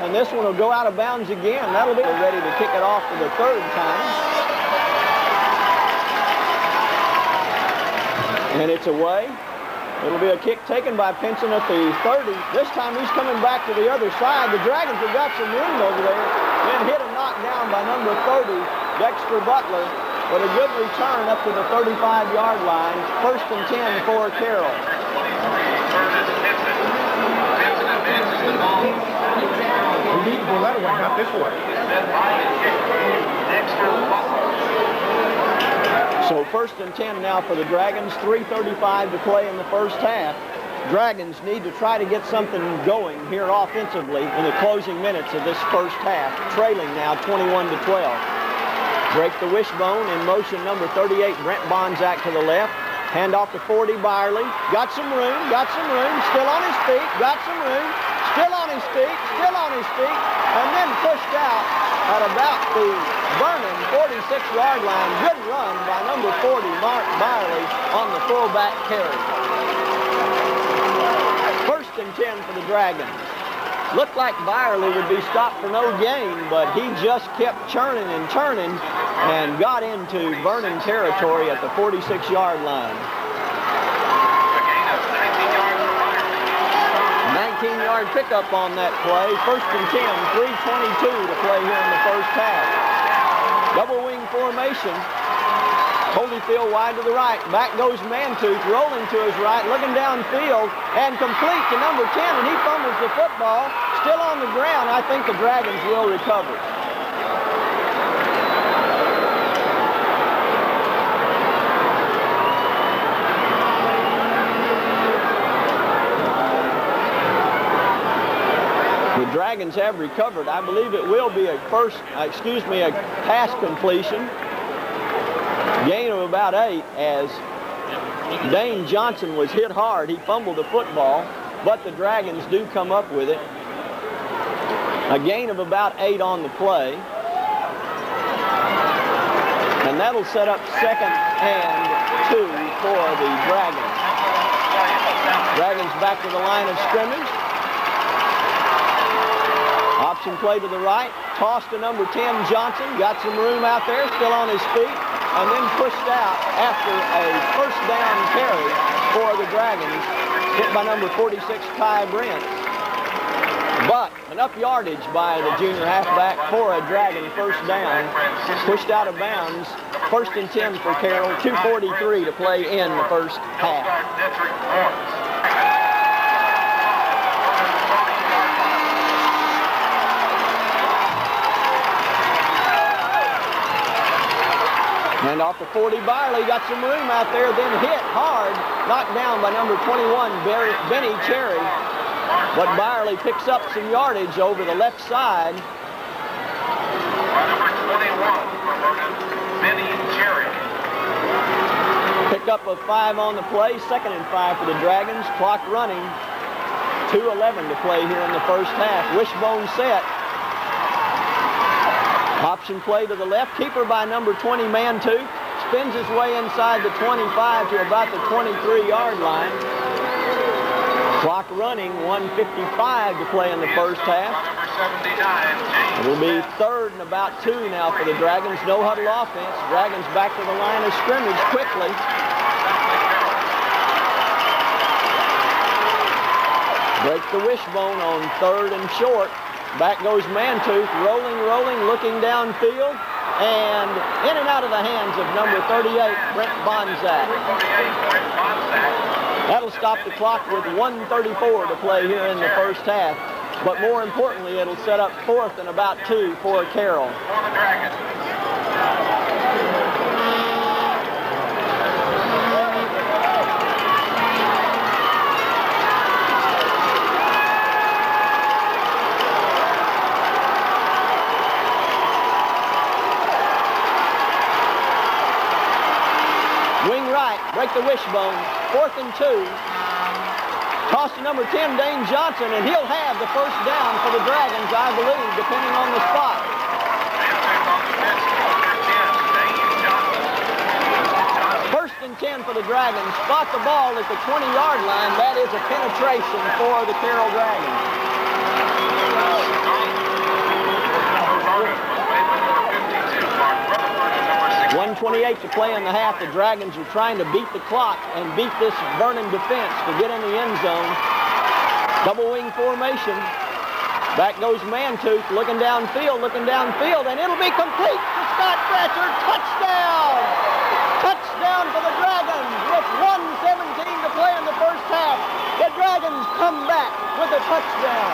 And this one will go out of bounds again. That'll be ready to kick it off for the third time. And it's away. It'll be a kick taken by Pinson at the 30. This time he's coming back to the other side. The Dragons have got some room over there. Then hit and knocked down by number 30, Dexter Butler. But a good return up to the 35-yard line. First and 10 for Carroll. Way, not this Butler. So first and 10 now for the Dragons. 3.35 to play in the first half. Dragons need to try to get something going here offensively in the closing minutes of this first half. Trailing now 21 to 12. Break the wishbone in motion number 38, Brent Bonzak to the left. Hand off to 40, Byerly. Got some room, got some room. Still on his feet, got some room. Still on his feet, still on his feet. And then pushed out at about the Vernon 46-yard line. Good run by number 40, Mark Byerly, on the fullback carry. First and 10 for the Dragons. Looked like Byerly would be stopped for no gain, but he just kept churning and turning and got into Vernon territory at the 46-yard line. A gain of 19 yards for 19-yard pickup on that play. First and 10, 3.22 to play here in the first half. Double wing formation. Holyfield wide to the right. Back goes Mantooth, rolling to his right, looking downfield, and complete to number 10, and he fumbles the football. Still on the ground. I think the Dragons will recover. Dragons have recovered. I believe it will be a first, uh, excuse me, a pass completion. Gain of about eight as Dane Johnson was hit hard. He fumbled the football, but the Dragons do come up with it. A gain of about eight on the play. And that'll set up second and two for the Dragons. Dragons back to the line of scrimmage. Option play to the right. Toss to number 10, Johnson. Got some room out there, still on his feet. And then pushed out after a first down carry for the Dragons. Hit by number 46, Ty Brent. But enough yardage by the junior halfback for a Dragon first down. Pushed out of bounds. First and 10 for Carroll. 2.43 to play in the first half. And off the 40, Byerly got some room out there, then hit hard, knocked down by number 21, Barry, Benny Cherry. But Byerly picks up some yardage over the left side. By number 21, Benny Cherry. Pick up a five on the play, second and five for the Dragons. Clock running, 2.11 to play here in the first half. Wishbone set. Option play to the left. Keeper by number 20, Mantooth. Spins his way inside the 25 to about the 23-yard line. Clock running, 155 to play in the first half. It'll be third and about two now for the Dragons. No huddle offense. Dragons back to the line of scrimmage quickly. Break the wishbone on third and short. Back goes Mantooth, rolling, rolling, looking downfield, and in and out of the hands of number 38, Brent Bonzak. That'll stop the clock with 134 to play here in the first half. But more importantly, it'll set up fourth and about two for Carroll. Break the wishbone, fourth and two. Toss to number 10, Dane Johnson, and he'll have the first down for the Dragons, I believe, depending on the spot. Mantooth on the fence, number 10, Dane Johnson. Johnson. First and 10 for the Dragons. Spot the ball at the 20-yard line. That is a penetration for the Carroll Dragons. 28 to play in the half. The Dragons are trying to beat the clock and beat this Vernon defense to get in the end zone. Double wing formation. Back goes Mantooth looking downfield, looking downfield, and it'll be complete to Scott Fletcher. Touchdown! Touchdown for the Dragons with 117 to play in the first half. The Dragons come back with a touchdown.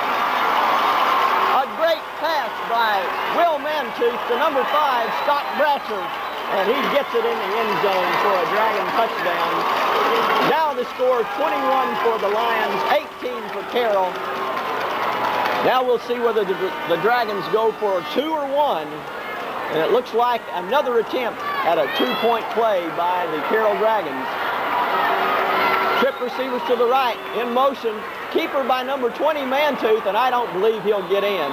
A great pass by Will Mantooth to number five, Scott Bratcher. And he gets it in the end zone for a Dragon touchdown. Now the score 21 for the Lions, 18 for Carroll. Now we'll see whether the, the Dragons go for a two or one. And it looks like another attempt at a two-point play by the Carroll Dragons. Trip receivers to the right, in motion. Keeper by number 20, Mantooth, and I don't believe he'll get in.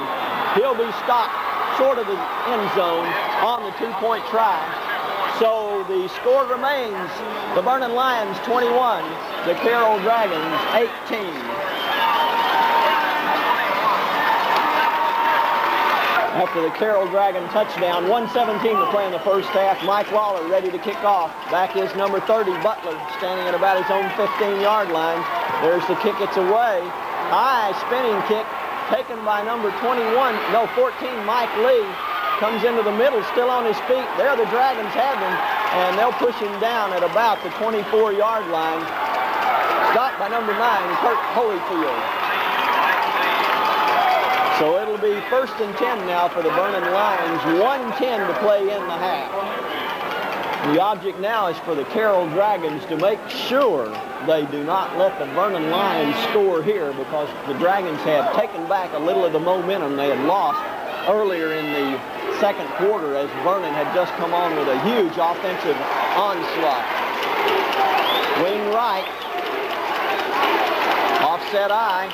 He'll be stopped short of the end zone on the two-point try. So the score remains the Vernon Lions 21, the Carroll Dragons 18. After the Carroll Dragon touchdown, 117 to play in the first half. Mike Lawler ready to kick off. Back is number 30, Butler, standing at about his own 15-yard line. There's the kick, it's away. High spinning kick taken by number 21, no, 14, Mike Lee. Comes into the middle, still on his feet. There the Dragons have him, and they'll push him down at about the 24-yard line. Stopped by number nine, Kurt Holyfield. So it'll be first and 10 now for the Vernon Lions. 110 to play in the half. The object now is for the Carroll Dragons to make sure they do not let the Vernon Lions score here because the Dragons have taken back a little of the momentum they had lost earlier in the second quarter as Vernon had just come on with a huge offensive onslaught. Wing right. Offset I.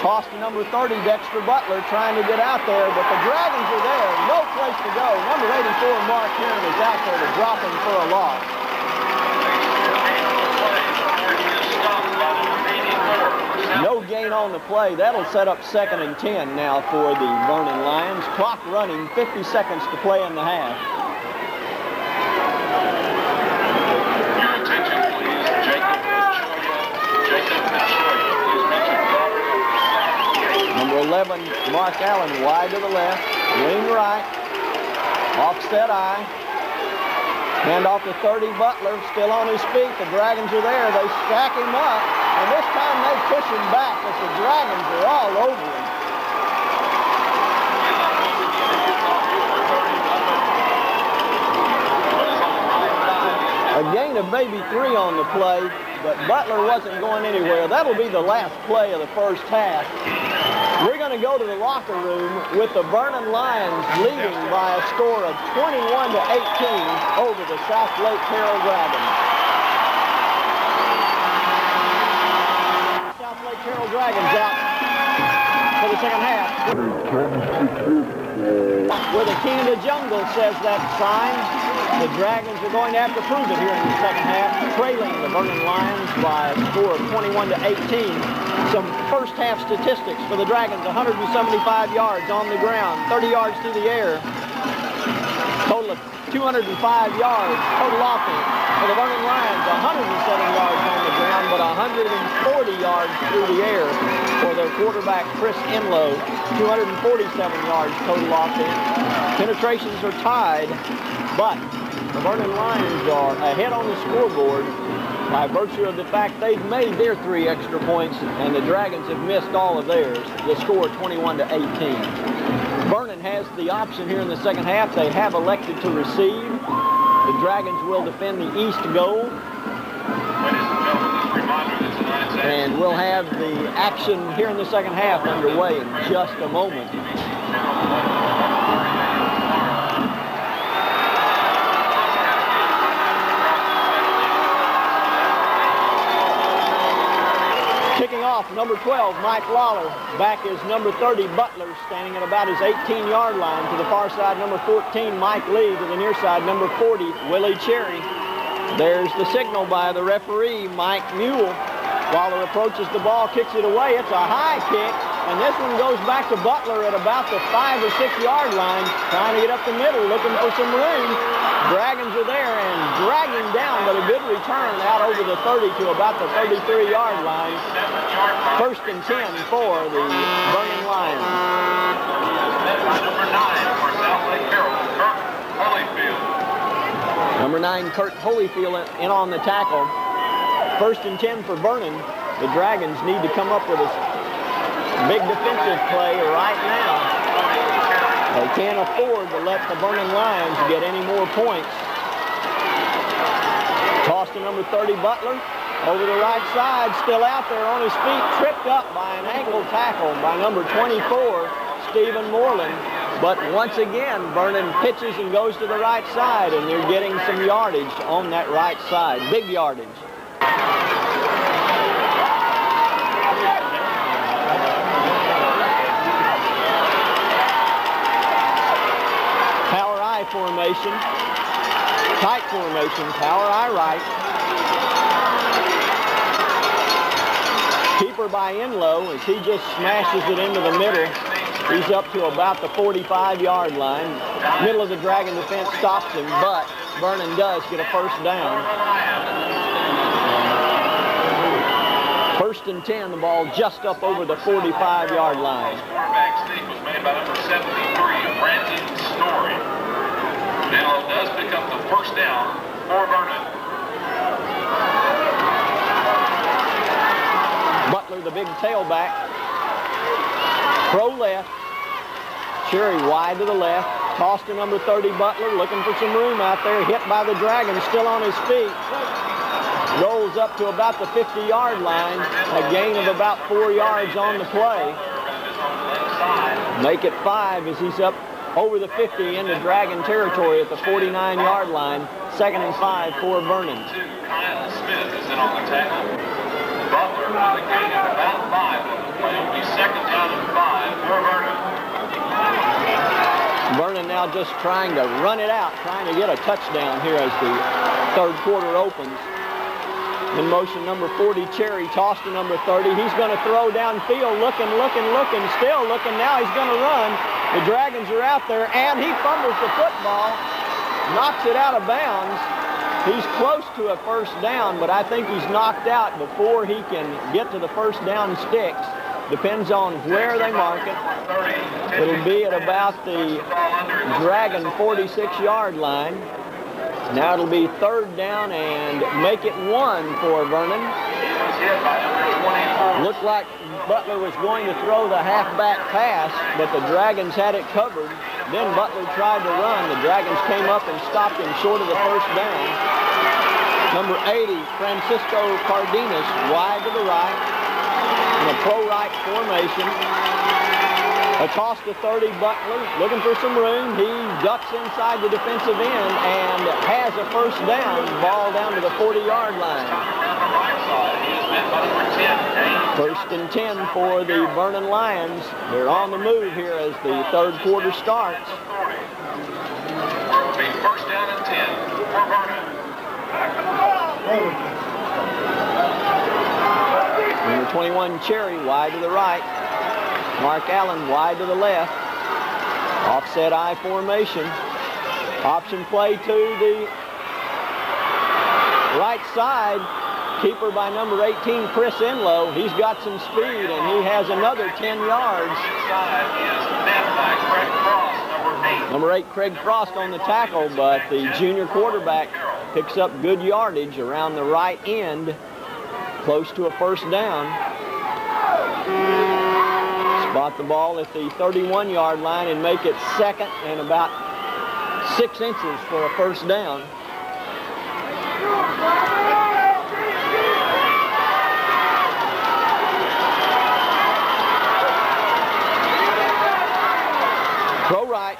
Toss to number 30, Dexter Butler, trying to get out there, but the Dragons are there. No place to go. Number 84, Mark Heron, is out there to drop him for a loss. No gain on the play. That'll set up second and 10 now for the Vernon Lions. Clock running, 50 seconds to play in the half. Your attention, please. Jacob. Jacob meet your. Number 11, Mark Allen, wide to the left, wing right, offset I. Hand off to 30, Butler, still on his feet. The Dragons are there. They stack him up, and this time they push him back as the Dragons are all over him. A gain of maybe three on the play, but Butler wasn't going anywhere. That'll be the last play of the first half. We're going to go to the locker room with the Vernon Lions leading by a score of 21 to 18 over the Southlake Carroll Dragons. Dragons out for the second half. With a king of the jungle says that sign. The Dragons are going to have to prove it here in the second half, trailing the Vernon Lions by a score of 21 to 18. Some first half statistics for the Dragons, 175 yards on the ground, 30 yards through the air, total of 205 yards total offense. For the Vernon Lions, 107 yards the but 140 yards through the air for their quarterback, Chris Enlow. 247 yards total offense. Penetrations are tied, but the Vernon Lions are ahead on the scoreboard by virtue of the fact they've made their three extra points and the Dragons have missed all of theirs. The score 21 to 18. Vernon has the option here in the second half. They have elected to receive. The Dragons will defend the east goal. And we'll have the action here in the second half underway in just a moment. Kicking off, number 12, Mike Lawler. Back is number 30, Butler, standing at about his 18-yard line. To the far side, number 14, Mike Lee. To the near side, number 40, Willie Cherry. There's the signal by the referee, Mike Mule. Lawler approaches the ball, kicks it away. It's a high kick, and this one goes back to Butler at about the five or six yard line, trying to get up the middle, looking for some room. Dragons are there and dragging down, but a good return out over the 30 to about the 33 yard line. First and 10 for the Vernon Lions. number nine for Southlake Carroll, Kirk Holyfield. Number nine, Kurt Holyfield in on the tackle. First and 10 for Vernon. The Dragons need to come up with a big defensive play right now. They can't afford to let the Vernon Lions get any more points. Toss to number 30, Butler. Over the right side, still out there on his feet, tripped up by an ankle tackle by number 24, Stephen Moreland. But once again, Vernon pitches and goes to the right side, and they're getting some yardage on that right side. Big yardage. Power I formation. Tight formation. Power I right. Keeper by Enlow as he just smashes it into the middle. He's up to about the 45-yard line. Middle of the Dragon defense stops him, but Vernon does get a first down. First and 10, the ball just up over the 45-yard line. Quarterback sneak was made by number 73, Brandon Snore. First down for Vernon. Butler, the big tailback. Pro left. Cherry wide to the left. Toss to number 30, Butler, looking for some room out there. Hit by the Dragon, still on his feet. Rolls up to about the 50-yard line. A gain of about four yards on the play. Make it five as he's up over the 50 into Dragon territory at the 49-yard line. Second and five for Vernon. Kyle Smith is in on the tackle. Butler about five on the play. Second down and five for Vernon. Vernon now just trying to run it out, trying to get a touchdown here as the third quarter opens. In motion, number 40, Cherry, tossed to number 30. He's going to throw downfield, looking, looking, looking, still looking. Now he's going to run. The Dragons are out there, and he fumbles the football, knocks it out of bounds. He's close to a first down, but I think he's knocked out before he can get to the first down sticks. Depends on where they mark it. It'll be at about the Dragon 46-yard line. Now it'll be third down and make it one for Vernon. He was hit by number 24. Looked like Butler was going to throw the halfback pass, but the Dragons had it covered. Then Butler tried to run. The Dragons came up and stopped him short of the first down. Number 80, Francisco Cardenas, wide to the right in a pro right formation. A to 30, Butler, looking for some room. He ducks inside the defensive end and has a first down. Ball down to the 40-yard line. Around the right side, he is met by number 10, Dane First and 10 for the Vernon Lions. They're on the move here as the third quarter starts. First down and 10 for Vernon. Number 21, Cherry, wide to the right. Mark Allen, wide to the left. Offset I formation. Option play to the right side. Keeper by number 18, Chris Enlow. He's got some speed, and he has another 10 yards. Number 8. Number eight, Craig Frost on the tackle, but the junior quarterback picks up good yardage around the right end, close to a first down. Spot the ball at the 31-yard line and make it second and about six inches for a first down. Throw right.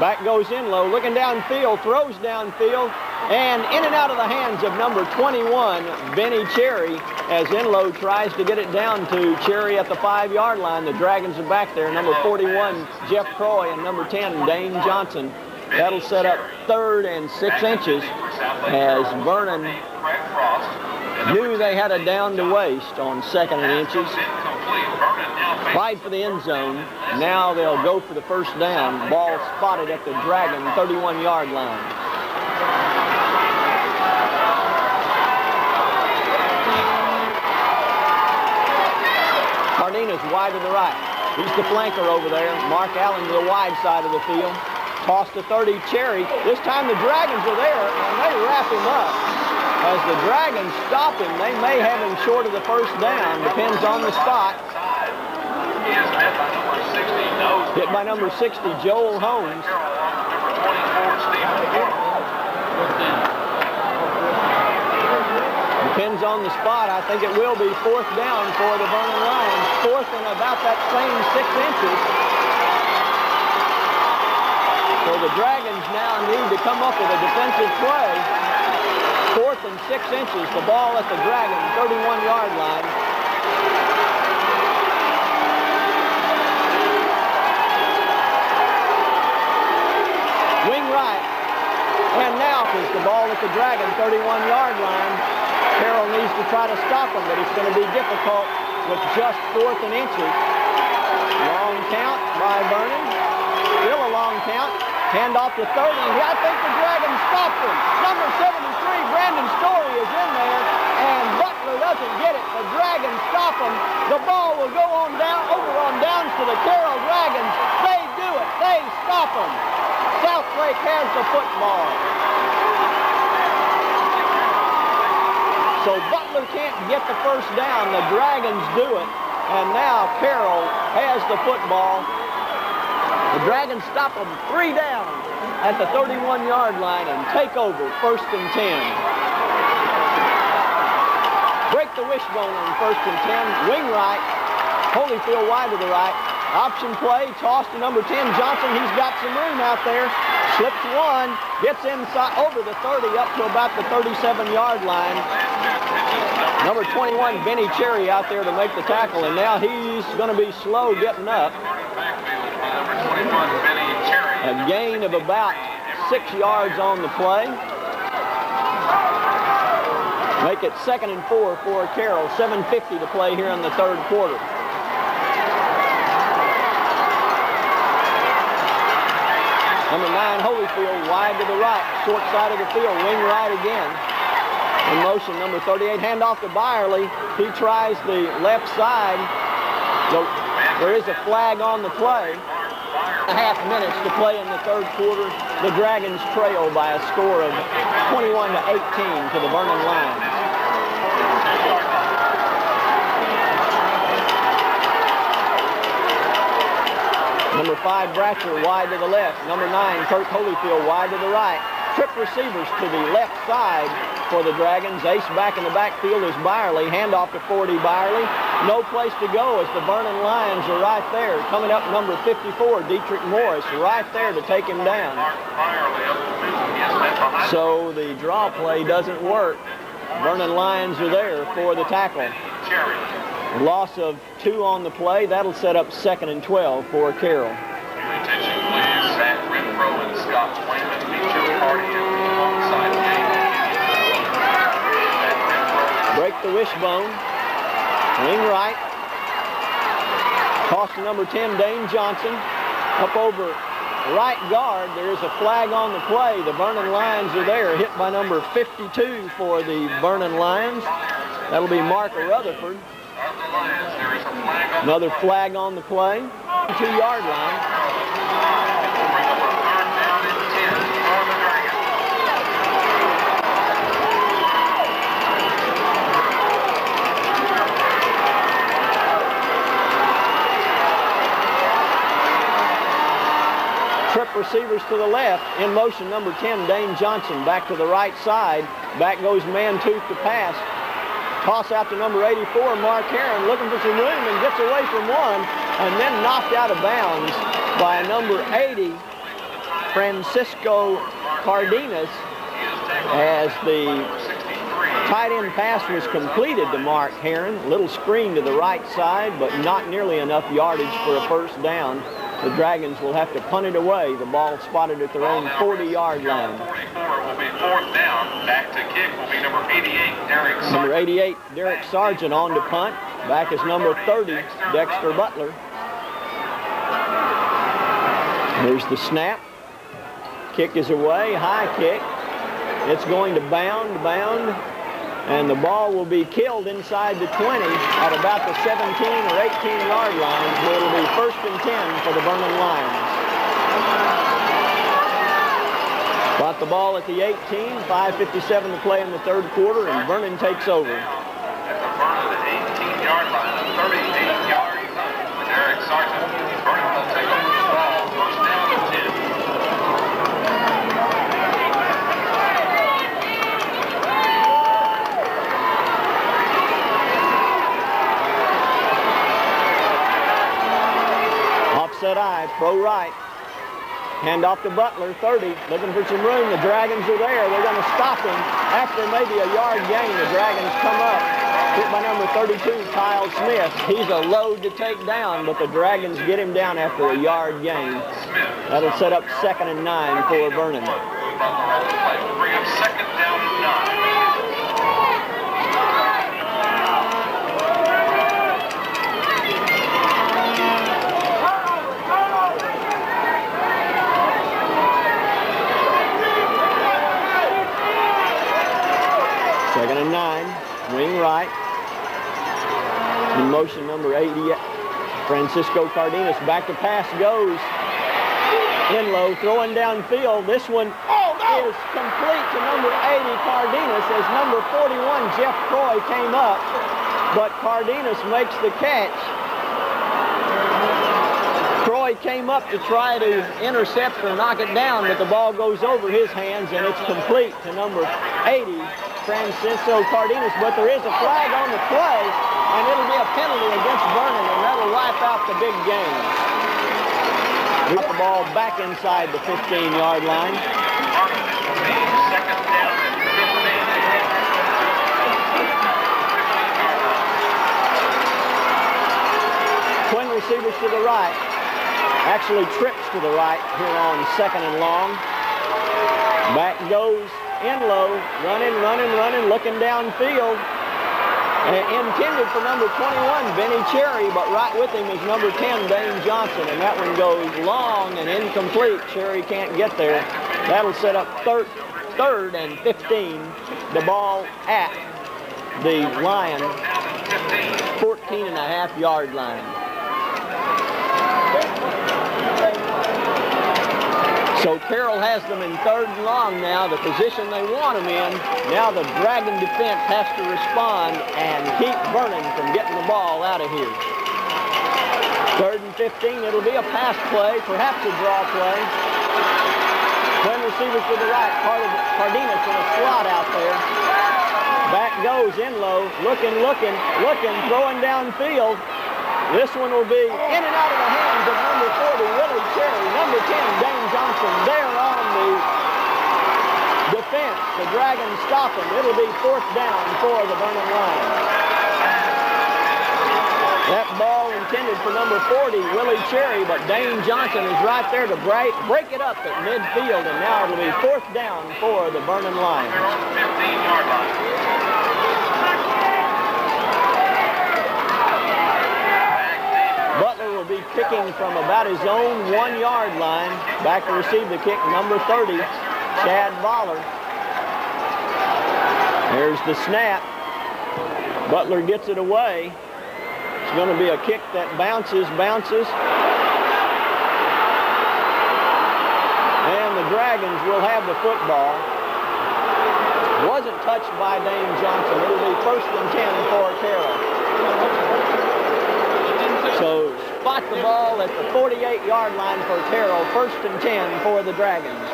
Back goes Enlow, looking downfield, throws downfield, and in and out of the hands of number 21, Benny Cherry, as Enlow tries to get it down to Cherry at the five-yard line. The Dragons are back there. Number 41, Jeff Croy, and number 10, Dane Johnson. That'll set up third and six inches as Vernon. Knew they had a down to waste on second and inches. Wide for the end zone. Now they'll go for the first down. Ball spotted at the Dragon 31-yard line. Cardenas wide to the right. He's the flanker over there. Mark Allen to the wide side of the field. Toss to 30, Cherry. This time the Dragons are there, and they wrap him up. As the Dragons stop him, they may have him short of the first down. Depends on the spot. inside. He by number 60. Hit by number 60, Joel Holmes. Carroll along with number 24, Stephen Moore. Depends on the spot. I think it will be fourth down for the Vernon Lions. Fourth and about that same six inches. So the Dragons now need to come up with a defensive play. Fourth and six inches. The ball at the Dragon 31-yard line. Wing right. And now is the ball at the Dragon 31-yard line. Carroll needs to try to stop him, but it's going to be difficult with just fourth and inches. Long count by Vernon. Still a long count. Hand off to 30. I think the Dragons stopped him. Number 73, Brandon Story is in there, and Butler doesn't get it. The Dragons stop him. The ball will go on down over on downs to the Carroll Dragons. They do it. They stop him. Southlake has the football. So Butler can't get the first down. The Dragons do it. And now Carroll has the football. The Dragons stop them three down at the 31-yard line and take over first and 10. Break the wishbone on first and 10. Wing right. Holyfield wide to the right. Option play, toss to number 10, Johnson. He's got some room out there. Slips one, gets inside over the 30 up to about the 37-yard line. Number 21, Benny Cherry out there to make the tackle, and now he's going to be slow getting up. A gain of about six yards on the play. Make it second and four for Carroll. 7.50 to play here in the third quarter. Number nine, Holyfield, wide to the right, short side of the field, wing right again. In motion, number 38, handoff to Byerly. He tries the left side. There is a flag on the play. A half minutes to play in the third quarter. The Dragons trail by a score of 21 to 18 to the Vernon Lions. Number five, Bratcher, wide to the left. Number nine, Kirk Holyfield, wide to the right. Trip receivers to the left side for the Dragons. Ace back in the backfield is Byerly. Handoff to 40 Byerly. No place to go as the Vernon Lions are right there. Coming up number 54, Dietrich Morris, right there to take him down. So the draw play doesn't work. Vernon Lions are there for the tackle. Loss of two on the play. That'll set up second and 12 for Carroll. Attention, please. Zach Renfro and Scott Wayman Break the wishbone. Wing right. Toss to number 10, Dane Johnson. Up over right guard. There is a flag on the play. The Vernon Lions are there. Hit by number 52 for the Vernon Lions. That'll be Mark Rutherford. Another flag on the play. Two-yard line. Receivers to the left. In motion, number 10, Dane Johnson. Back to the right side. Back goes Mantooth to pass. Toss out to number 84, Mark Heron, looking for some room and gets away from one, and then knocked out of bounds by number 80, Francisco Cardenas, as the tight end pass was completed to Mark Heron. Little screen to the right side, but not nearly enough yardage for a first down. The Dragons will have to punt it away. The ball spotted at their own 40-yard line. 44 will be fourth down. Back to kick will be number 88, Derek Sargent. Number 88, Derek Sargent on to punt. Back is number 30, Dexter Butler. Here's the snap. Kick is away, high kick. It's going to bound, bound, and the ball will be killed inside the 20 at about the 17 or 18 yard line. It'll be first and 10 for the Vernon Lions. Got the ball at the 18, 5.57 to play in the third quarter, and Vernon takes over. At the Vernon 18-yard line, 38 yards. Eric Sargent. Vernon will take over the ball. First down and 10. Offset I, pro right. Hand off to Butler, 30, looking for some room. The Dragons are there. They're going to stop him after maybe a yard gain. The Dragons come up. Hit by number 32, Kyle Smith. He's a load to take down, but the Dragons get him down after a yard gain. That'll set up second and nine for Vernon. Second down and nine. And nine, wing right. In motion number 80, Francisco Cardenas. Back to pass goes. Enlow throwing downfield. This one Oh, no! is complete to number 80, Cardenas, as number 41, Jeff Croy, came up. But Cardenas makes the catch. Came up to try to intercept or knock it down, but the ball goes over his hands, and it's complete to number 80, Francisco Cardenas. But there is a flag on the play, and it'll be a penalty against Vernon, and that'll wipe out the big game. We got the ball back inside the 15-yard line. Vernon, this will be second down and 15. Twin receivers to the right. Actually trips to the right here on second and long. Back goes Enlow, running, running, running, looking downfield. Uh, intended for number 21, Benny Cherry, but right with him is number 10, Dane Johnson, and that one goes long and incomplete. Cherry can't get there. That'll set up third, third and 15. The ball at the Lion 14 and a half yard line. So Carroll has them in third and long now, the position they want them in. Now the Dragon defense has to respond and keep Vernon from getting the ball out of here. Third and 15, it'll be a pass play, perhaps a draw play. Twin receivers to the right, part of Cardenas in a slot out there. Back goes Enlow, looking, looking, looking, throwing downfield. This one will be in and out of the hands of number 40, Cherry. Number 10, Dane Johnson, there on the defense. The Dragons stop him. It'll be fourth down for the Vernon Lions. That ball intended for number 40, Willie Cherry, but Dane Johnson is right there to break, break it up at midfield, and now it'll be fourth down for the Vernon Lions. They're on the 15-yard line. Butler will be kicking from about his own one-yard line. Back to receive the kick, number 30, Chad Voller. There's the snap. Butler gets it away. It's going to be a kick that bounces, bounces. And the Dragons will have the football. Wasn't touched by Dane Johnson. It'll be first and 10 for Carroll. So spot the ball at the 48-yard line for Carroll. First and 10 for the Dragons.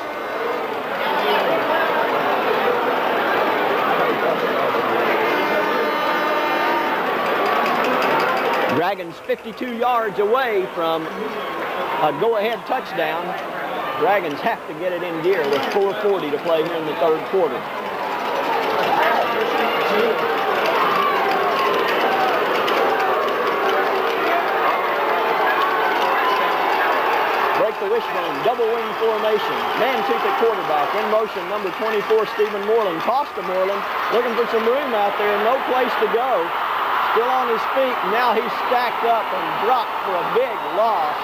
Dragons 52 yards away from a go-ahead touchdown. Dragons have to get it in gear with 4.40 to play here in the third quarter. Break the wishbone, double wing formation. Mantooth the quarterback. In motion, number 24, Stephen Moreland. Costa Moreland looking for some room out there. No place to go. Still on his feet. Now he's stacked up and dropped for a big loss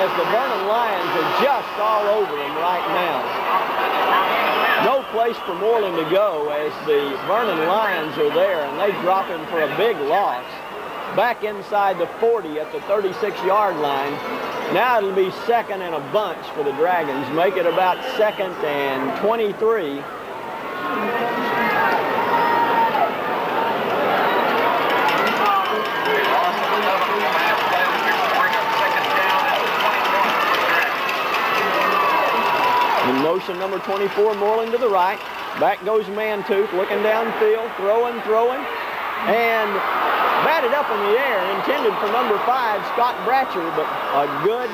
as the Vernon Lions are just all over him right now. No place for Moreland to go as the Vernon Lions are there and they drop him for a big loss. Back inside the 40 at the 36-yard line. Now it'll be second and a bunch for the Dragons. Make it about second and 23. They lost 11 on the last play. Here's to bring up second down and 21 for the Dragons. In motion, number 24, Moreland to the right. Back goes Mantooth, looking downfield, throwing, throwing, and batted up in the air, intended for number five, Scott Bratcher, but a good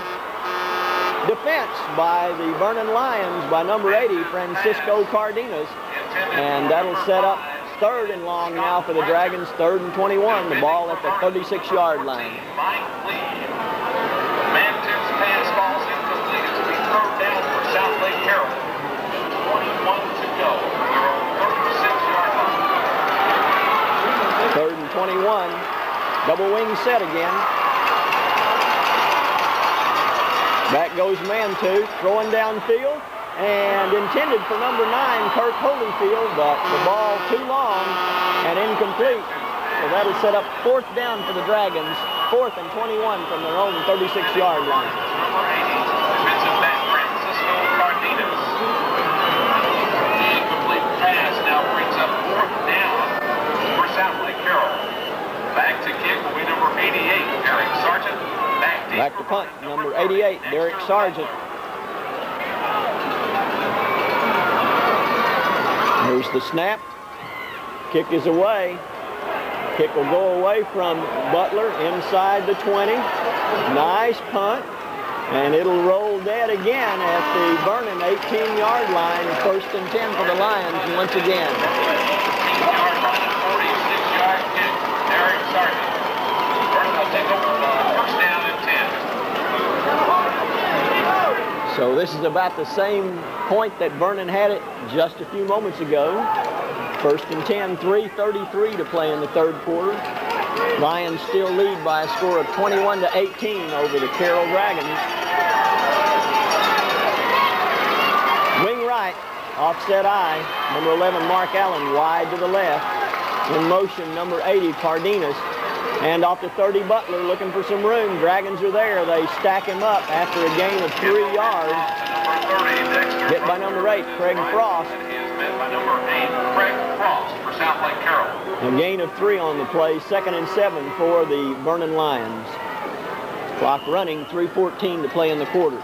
defense by the Vernon Lions by number 80, Francisco Cardenas. And that'll set up third and long now for the Dragons, third and 21, the ball at the 36-yard line. Mike Lee. Pass falls incomplete. Down for Southlake Carroll. 21. Double wing set again. Back goes Mantooth, throwing downfield, and intended for number nine, Kirk Holyfield, but the ball too long and incomplete. So that'll set up fourth down for the Dragons, fourth and 21 from their own 36-yard line. Now brings up fourth down for Carroll. Back to kick will be number 88, Eric Sargent. Back, Back to punt, number 88, Extra Derek. Sargent. Here's the snap. Kick is away. Kick will go away from Butler inside the 20. Nice punt. And it'll roll dead again at the Vernon 18-yard line. First and 10 for the Lions once again. 18-yard line, 46-yard kick. Eric Sargent. Vernon will take over uh, first down and 10. So this is about the same point that Vernon had it just a few moments ago. First and 10, 3.33 to play in the third quarter. Lions still lead by a score of 21 to 18 over the Carroll Dragons. Wing right, offset I, number 11 Mark Allen wide to the left. In motion, number 80 Cardenas. And off to 30 Butler looking for some room. Dragons are there. They stack him up after a gain of three yards. Number 30, Dexter Hit by number eight, Craig Frost. A gain of three on the play, second and seven for the Vernon Lions. Clock running, 3.14 to play in the quarter.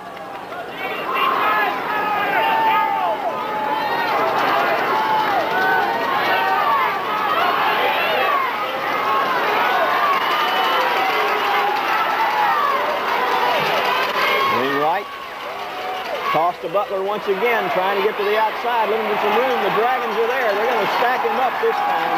Wing right. Toss to Butler once again, trying to get to the outside, looking for some room. The Dragons are there. They're going to stack him up this time.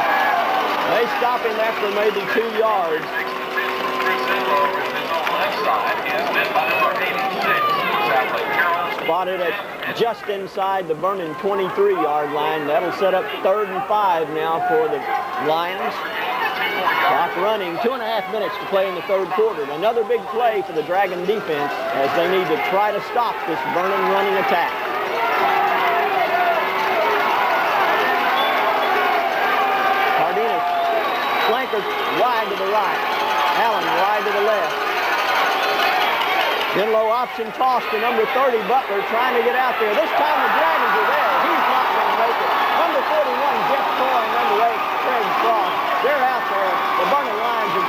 They stop him after maybe two yards. Takes the pitch from Chris Enlow over his own left side. He is met by number 86 for Southlake Carroll. Spotted at just inside the Vernon 23-yard line. That'll set up third and five now for the Lions. Clock running, two and a half minutes to play in the third quarter. Another big play for the Dragon defense as they need to try to stop this Vernon running attack. Cardenas, flanker wide to the right. Allen wide to the left. Then low option toss to number 30, Butler, trying to get out there. This time the Dragons are there. He's not going to make it. Number 41, Jeff Toy, and number 8, Craig Frost. They're out there. The Vernon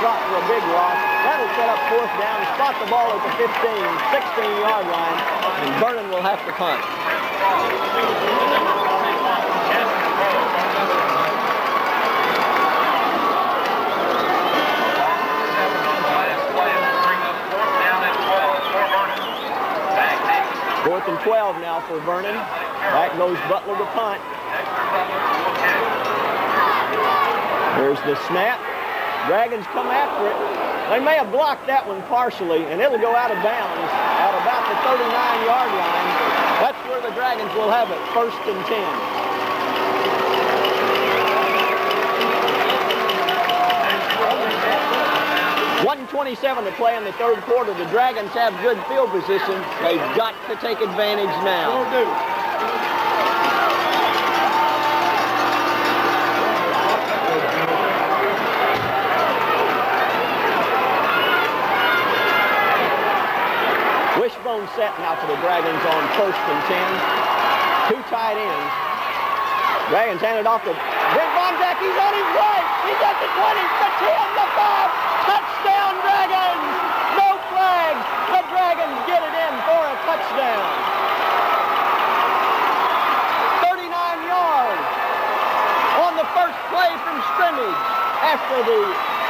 Dropped for a big loss. That'll set up fourth down. Spot the ball at the 15, 16-yard line, and Vernon will have to punt. Fourth and 12 for Vernon. Back Davis, number Fourth and 12 now for Vernon. Back goes Butler to punt. There's the snap. Dragons come after it. They may have blocked that one partially, and it'll go out of bounds at about the 39-yard line. That's where the Dragons will have it, first and 10. One twenty-seven to play in the third quarter. The Dragons have good field position. They've got to take advantage now. Wishbone set now for the Dragons on first and 10. Two tight ends. Dragons hand it off to Brent Bonzak. He's on his way. He's at the 20, the 10, the 5. Touchdown, Dragons. No flag. The Dragons get it in for a touchdown. 39 yards on the first play from scrimmage after the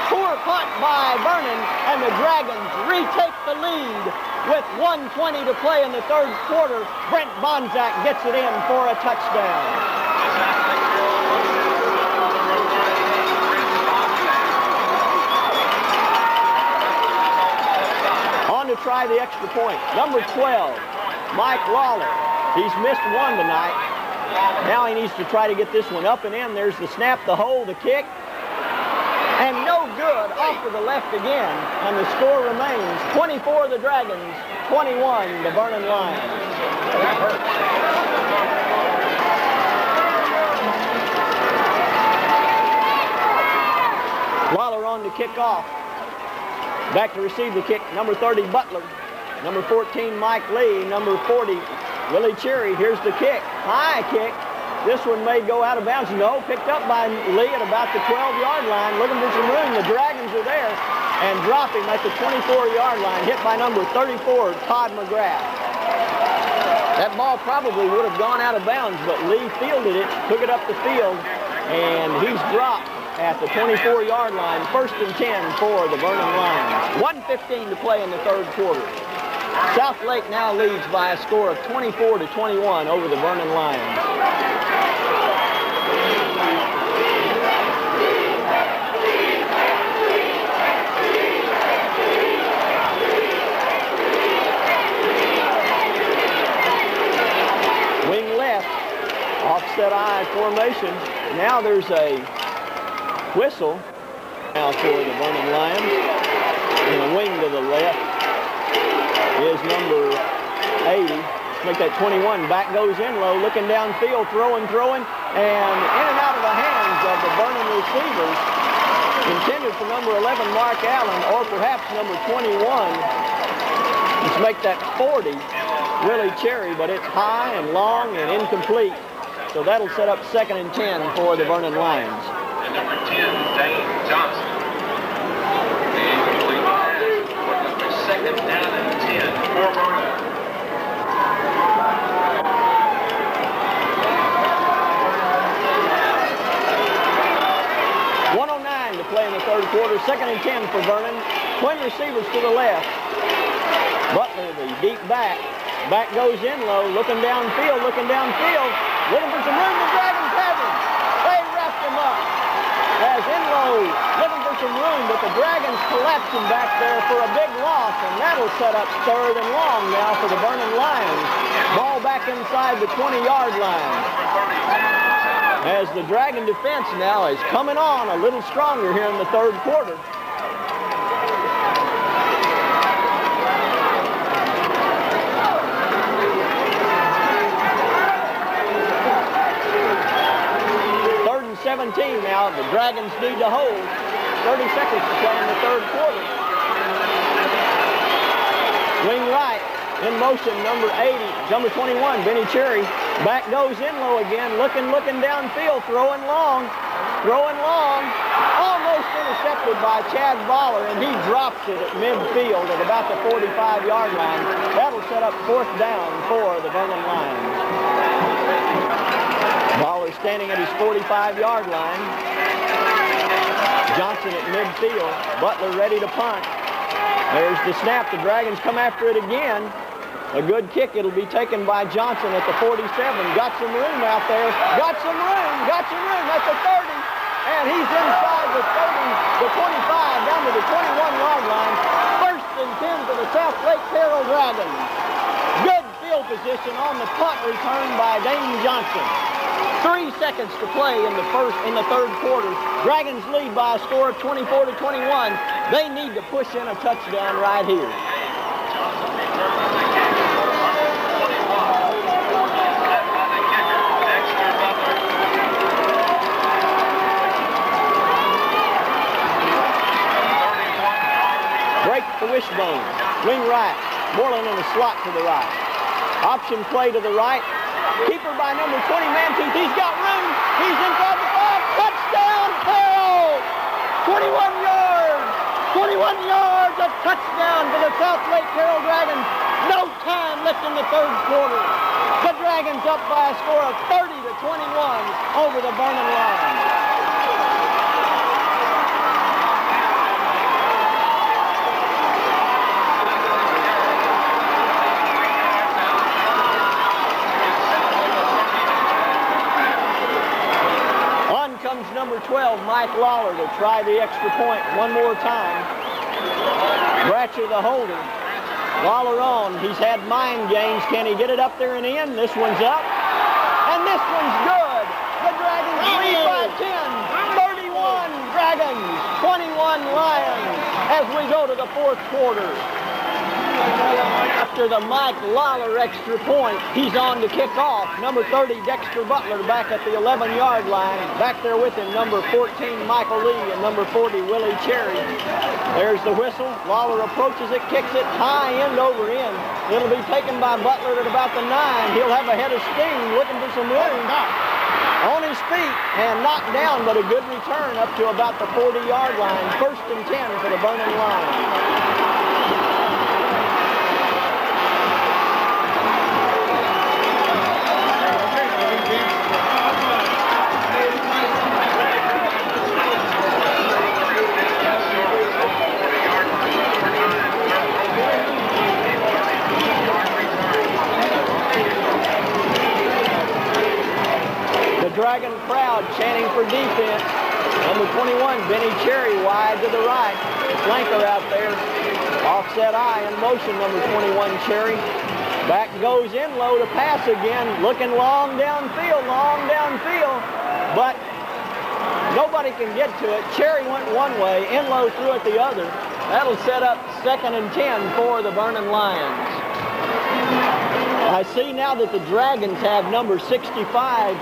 poor punt by Vernon, and the Dragons retake the lead with 120 to play in the third quarter. Brent Bonzak gets it in for a touchdown. On to try the extra point. Number 12, Mike Lawler. He's missed one tonight. Now he needs to try to get this one up and in. There's the snap, the hold, the kick. Good off to the left again. And the score remains 24 the Dragons, 21 the Vernon Lions. That hurts. Lawler on to kick off. Back to receive the kick, number 30, Butler. Number 14, Mike Lee. Number 40, Willie Cherry. Here's the kick. High kick. This one may go out of bounds. No, picked up by Lee at about the 12-yard line, looking for some room. The Dragons are there and drop him at the 24-yard line, hit by number 34, Todd McGrath. That ball probably would have gone out of bounds, but Lee fielded it, took it up the field, and he's dropped at the 24-yard line, first and 10 for the Vernon Lions. 115 to play in the third quarter. Southlake now leads by a score of 24 to 21 over the Vernon Lions. Wing left, offset I formation. Now there's a whistle now for the Vernon Lions. And a wing to the left is number 80. Let's make that 21. Back goes Enlow, looking downfield, throwing, throwing, and in and out of the hands of the Vernon receivers. Intended for number 11, Mark Allen, or perhaps number 21. Let's make that 40, Willie Cherry, but it's high and long and incomplete. So that'll set up second and 10 for the Vernon Lions. And number 10, Dane Johnson. The incomplete pass. Putting second down and 10 for Vernon. One oh nine to play in the third quarter. Second and 10 for Vernon. Twin receivers to the left. Butler, the deep back. Back goes Enlow, looking downfield, looking downfield. Looking for some room. The Dragons have him. They wrapped him up. As Enlow looking for some room, but the Dragons collapse him back there for a big loss, and that'll set up third and long now for the Vernon Lions. Ball back inside the 20-yard line. As the Dragon defense now is coming on a little stronger here in the third quarter. Third and 17 now. The Dragons need to hold. 30 seconds to play in the third quarter. Wing right. In motion, number 80, number 21, Benny Cherry. Back goes Enlow again, looking, looking downfield, throwing long, throwing long. Almost intercepted by Chad Baller, and he drops it at midfield at about the 45-yard line. That'll set up fourth down for the Vernon Lions. Baller standing at his 45-yard line. Johnson at midfield. Butler ready to punt. There's the snap. The Dragons come after it again. A good kick. It'll be taken by Johnson at the 47. Got some room out there. Got some room. Got some room at the 30. And he's inside the 30, the 25, down to the 21-yard line. First and 10 for the South Lake Carroll Dragons. Good field position on the punt return by Dane Johnson. Three seconds to play in the first in the third quarter. Dragons lead by a score of 24 to 21. They need to push in a touchdown right here. Johnson returns the kick. Number 21. Set by the kicker, Dexter Butler. 31-yard return. Break the wishbone. Wing right. Moreland in the slot to the right. Option play to the right. Keeper by number 20, Mantooth. He's got room. He's inside the five. Touchdown, Carroll! 21 yards. 21 yards. A touchdown for the South Lake Carroll Dragons. No time left in the third quarter. The Dragons up by a score of 30 to 21 over the Vernon Lions. On comes number 12, Mike Lawler, to try the extra point one more time. Bratcher the holder. Lawler on. He's had mind games. Can he get it up there and in? This one's up. And this one's good. The Dragons lead by 10. 31 Dragons, 21 Lions as we go to the fourth quarter. After the Mike Lawler extra point, he's on to kick off. Number 30, Dexter Butler, back at the 11-yard line. Back there with him, number 14, Michael Lee, and number 40, Willie Cherry. There's the whistle. Lawler approaches it, kicks it high end over end. It'll be taken by Butler at about the 9. He'll have a head of steam looking for some room. on his feet and knocked down, but a good return up to about the 40-yard line. First and 10 for the Vernon Lions. Dragon crowd chanting for defense. Number 21, Benny Cherry wide to the right. Flanker out there. Offset I in motion, number 21, Cherry. Back goes Enlow to pass again. Looking long downfield, long downfield. But nobody can get to it. Cherry went one way, Enlow threw it the other. That'll set up second and 10 for the Vernon Lions. I see now that the Dragons have number 65,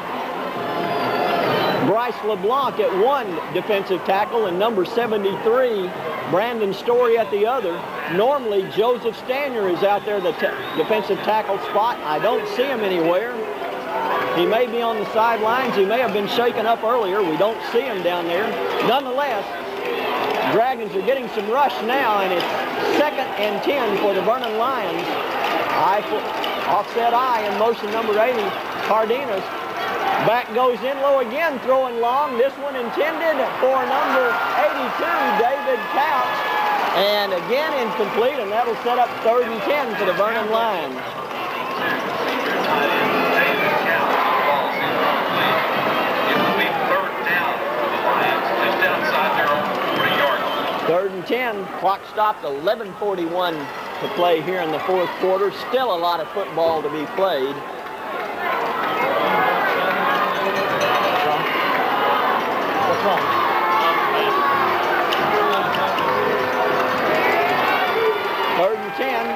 Bryce LeBlanc at one defensive tackle and number 73, Brandon Story at the other. Normally, Joseph Stanier is out there, the defensive tackle spot. I don't see him anywhere. He may be on the sidelines. He may have been shaken up earlier. We don't see him down there. Nonetheless, Dragons are getting some rush now, and it's second and 10 for the Vernon Lions. For, offset I in motion number 80, Cardenas. Back goes Enlow again, throwing long. This one intended for number 82, David Couch. And again incomplete, and that'll set up third and 10 for the Vernon Lions. David Couch, ball's incomplete. It will be third down for the Lions, just outside their own 40-yard line. Third and 10, clock stopped, 11.41 to play here in the fourth quarter. Still a lot of football to be played. Wrong? Third and 10.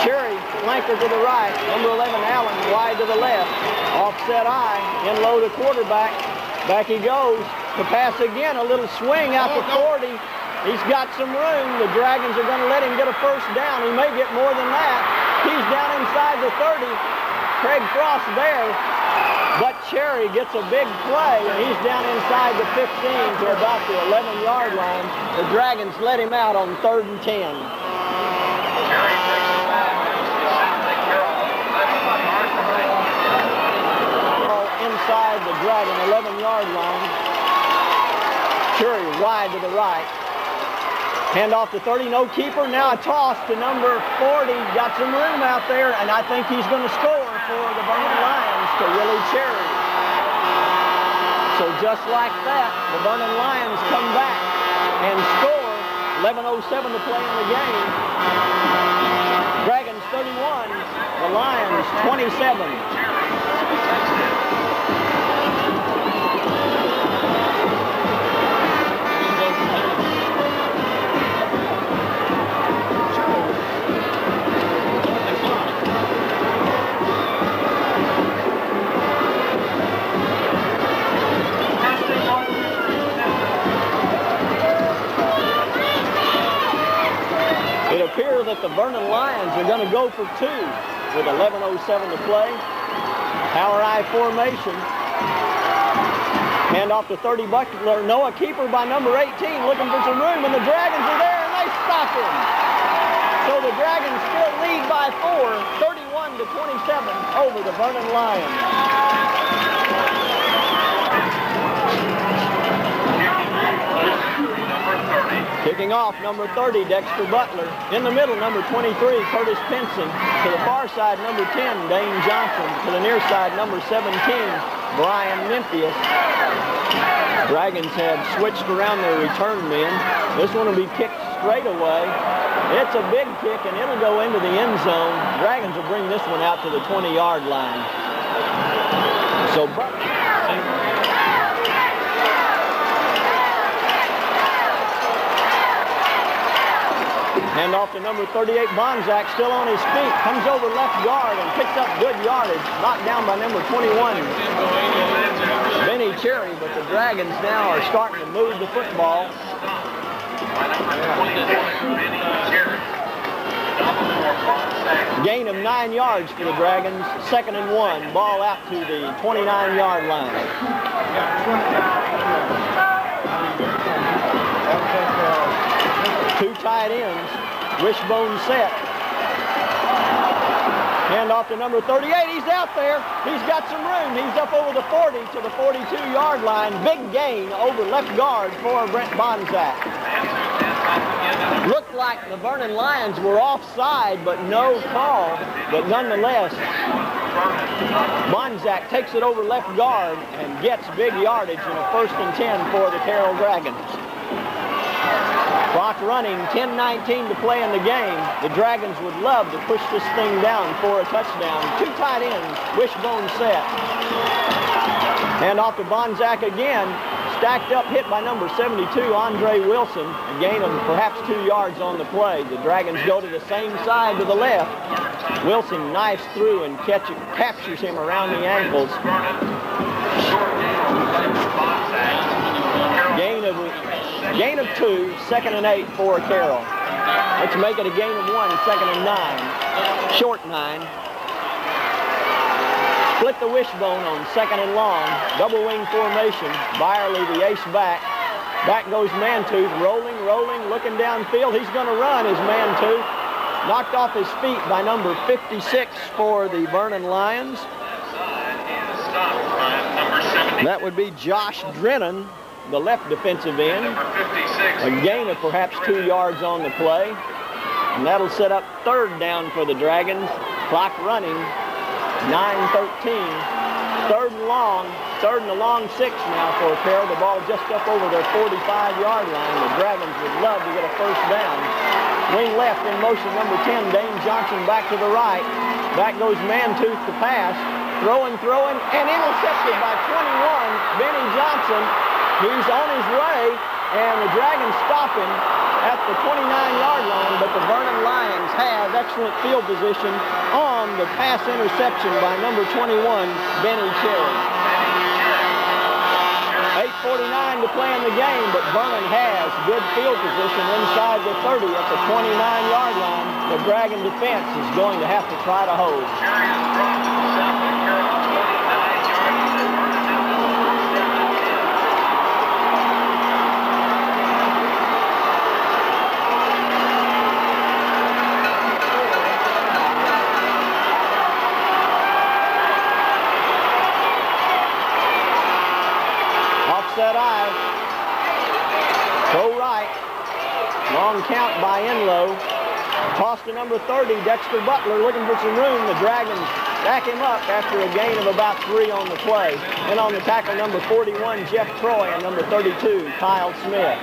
Cherry, flanker to the right. Number 11, Allen, wide to the left. Offset I, in low to quarterback. Back he goes to pass again. A little swing out to 40. He's got some room. The Dragons are going to let him get a first down. He may get more than that. He's down inside the 30. Craig Frost there. But Cherry gets a big play, and he's down inside the 15 to about the 11-yard line. The Dragons let him out on third and 10. Cherry takes it back. St. Carroll, 11-yard line. Ball inside the Dragon 11-yard line. Cherry wide to the right. Hand off to 30, no keeper. Now a toss to number 40. Got some room out there, and I think he's going to score for the Vernon Lions to Willie Cherry. So just like that, the Vernon Lions come back and score. 11.07 to play in the game. Dragons 31, the Lions 27. It appears that the Vernon Lions are going to go for two with 11.07 to play. Power I formation. Hand off to 30 Butler. Noah keeper by number 18 looking for some room, and the Dragons are there, and they stop him. So the Dragons still lead by four, 31 to 27 over the Vernon Lions. Number 30. Kicking off, number 30, Dexter Butler. In the middle, number 23, Curtis Pinson. To the far side, number 10, Dane Johnson. To the near side, number 17, Brian Nymphius. Dragons have switched around their return men. This one will be kicked straight away. It's a big kick, and it'll go into the end zone. Dragons will bring this one out to the 20-yard line. So Butler Hand off to number 38, Bonzak, still on his feet. Comes over left guard and picks up good yardage. Knocked down by number 21, Benny Cherry. But the Dragons now are starting to move the football. By number 21, Benny Cherry. Gain of nine yards for the Dragons. Second and one. Ball out to the 29-yard line. Tight ends. Wishbone set. Hand off to number 38. He's out there. He's got some room. He's up over the 40 to the 42-yard line. Big gain over left guard for Brent Bonzak. Looked like the Vernon Lions were offside, but no call. But nonetheless, Bonzak takes it over left guard and gets big yardage in a first and 10 for the Carroll Dragons. Clock running, 10-19 to play in the game. The Dragons would love to push this thing down for a touchdown. Two tight ends, wishbone set. And off to Bonzak again. Stacked up, hit by number 72, Andre Wilson. A gain of perhaps two yards on the play. The Dragons go to the same side to the left. Wilson knifes through and catch, captures him around the ankles. Of two, second and eight for Carroll. Let's make it a gain of one, second and nine. Short nine. Split the wishbone on second and long. Double wing formation. Byerly, the ace back. Back goes Mantooth, rolling, rolling, looking downfield. He's going to run as Mantooth. Knocked off his feet by number 56 for the Vernon Lions. That would be Josh Drennan, the left defensive end. A gain of perhaps two yards on the play. And that'll set up third down for the Dragons. Clock running, 9-13. Third and long, third and a long six now for Carroll. The ball just up over their 45-yard line. The Dragons would love to get a first down. Wing left in motion, number 10, Dane Johnson back to the right. Back goes Mantooth to pass. Throwing, throwing, and intercepted by 21, Benny Johnson. He's on his way, and the Dragons stop him at the 29-yard line, but the Vernon Lions have excellent field position on the pass interception by number 21, Benny Cherry. 8.49 to play in the game, but Vernon has good field position inside the 30 at the 29-yard line. The Dragon defense is going to have to try to hold. Long count by Enlow. Toss to number 30, Dexter Butler looking for some room. The Dragons back him up after a gain of about three on the play. And on the tackle, number 41, Jeff Troy, and number 32, Kyle Smith.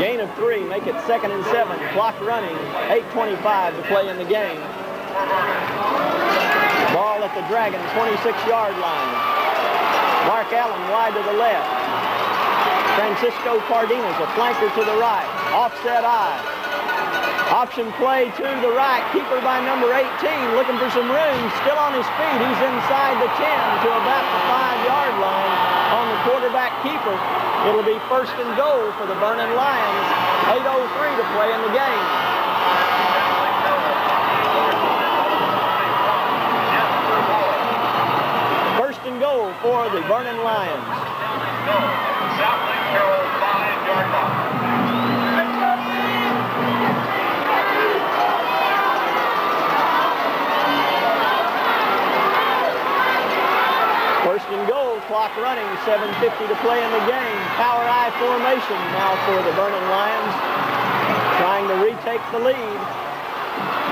Gain of three, make it second and seven. Clock running, 8.25 to play in the game. Ball at the Dragon 26-yard line. Mark Allen wide to the left. Francisco Cardenas, a flanker to the right. Offset I. Option play to the right. Keeper by number 18, looking for some room. Still on his feet. He's inside the 10 to about the five-yard line on the quarterback keeper. It'll be first and goal for the Vernon Lions. 8.03 to play in the game. First and goal for the Vernon Lions. First and goal, clock running, 7.50 to play in the game. Power I formation now for the Vernon Lions. Trying to retake the lead.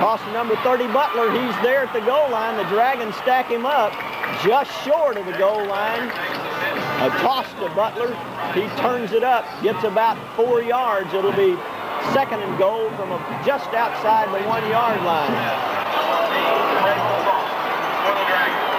Toss to number 30, Butler. He's there at the goal line. The Dragons stack him up just short of the goal line. A toss to Butler. He turns it up, gets about four yards. It'll be second and goal from a, just outside the one-yard line. For the Dragons.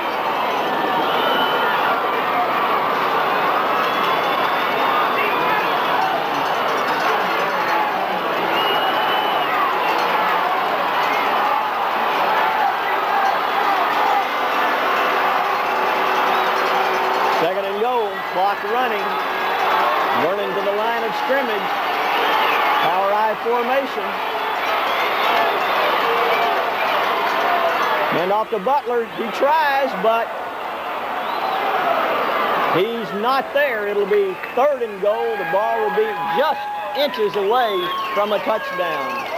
Clock running. To the line of scrimmage. Power I formation. And off to Butler. He tries, but he's not there. It'll be third and goal. The ball will be just inches away from a touchdown.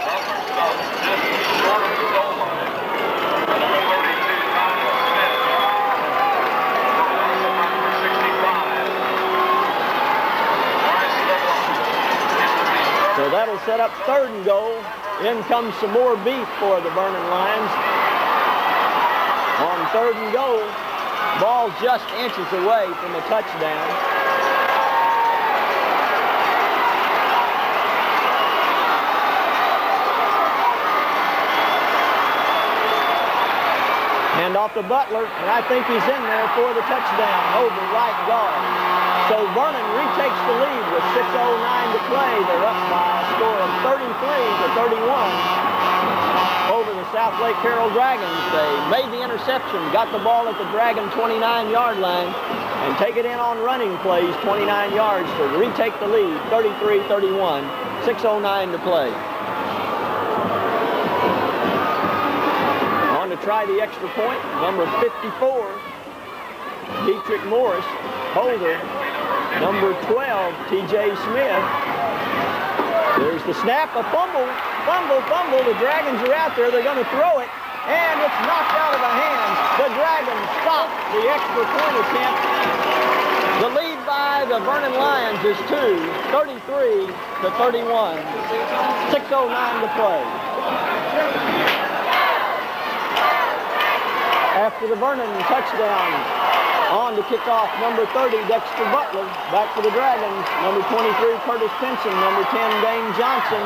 So that'll set up third and goal. In comes some more beef for the Vernon Lions. On third and goal, ball just inches away from a touchdown. Hand off to Butler, and I think he's in there for the touchdown over right guard. So Vernon retakes the lead with 6.09 to play. They're up by score of 33 to 31 over the Southlake Carroll Dragons. They made the interception, got the ball at the Dragon 29-yard line, and take it in on running plays 29 yards to retake the lead, 33-31, 6.09 to play. On to try the extra point. Number 54, Dietrich Morris. Holder, number 12, TJ Smith. There's the snap, a fumble, fumble, fumble. The Dragons are out there. They're going to throw it, and it's knocked out of the hands. The Dragons stop the extra point attempt. The lead by the Vernon Lions is 2, 33 to 31. 6.09 to play. After the Vernon touchdown, on to kick off number 30, Dexter Butler. Back for the Dragons, number 23, Curtis Pinson, number 10, Dane Johnson,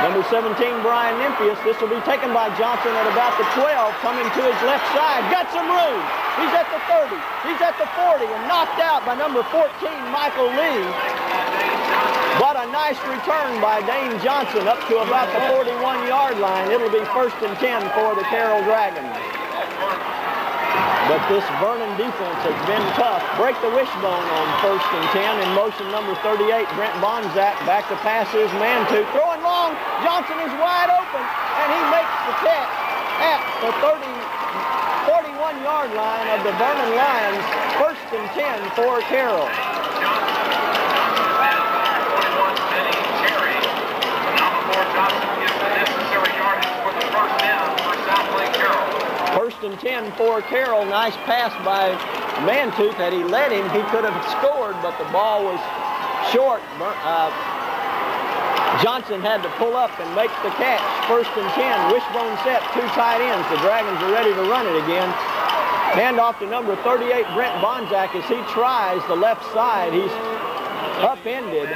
number 17, Brian Nymphius. This will be taken by Johnson at about the 12, coming to his left side. Got some room. He's at the 30. He's at the 40 and knocked out by number 14, Michael Lee. But a nice return by Dane Johnson up to about the 41-yard line. It'll be first and 10 for the Carroll Dragons. But this Vernon defense has been tough. Break the wishbone on first and 10 in motion number 38. Brent Bonzak back to pass his man to. Throwing long. Johnson is wide open, and he makes the catch at the 30, 41-yard line of the Vernon Lions. First and 10 for Carroll. Johnson gets the necessary yardage for the first down for Southlake Carroll. First and 10 for Carroll. Nice pass by Mantooth. Had he led him, he could have scored, but the ball was short. Uh, Johnson had to pull up and make the catch. First and 10. Wishbone set, two tight ends. The Dragons are ready to run it again. Hand off to number 38, Brent Bonzak, as he tries the left side. He's upended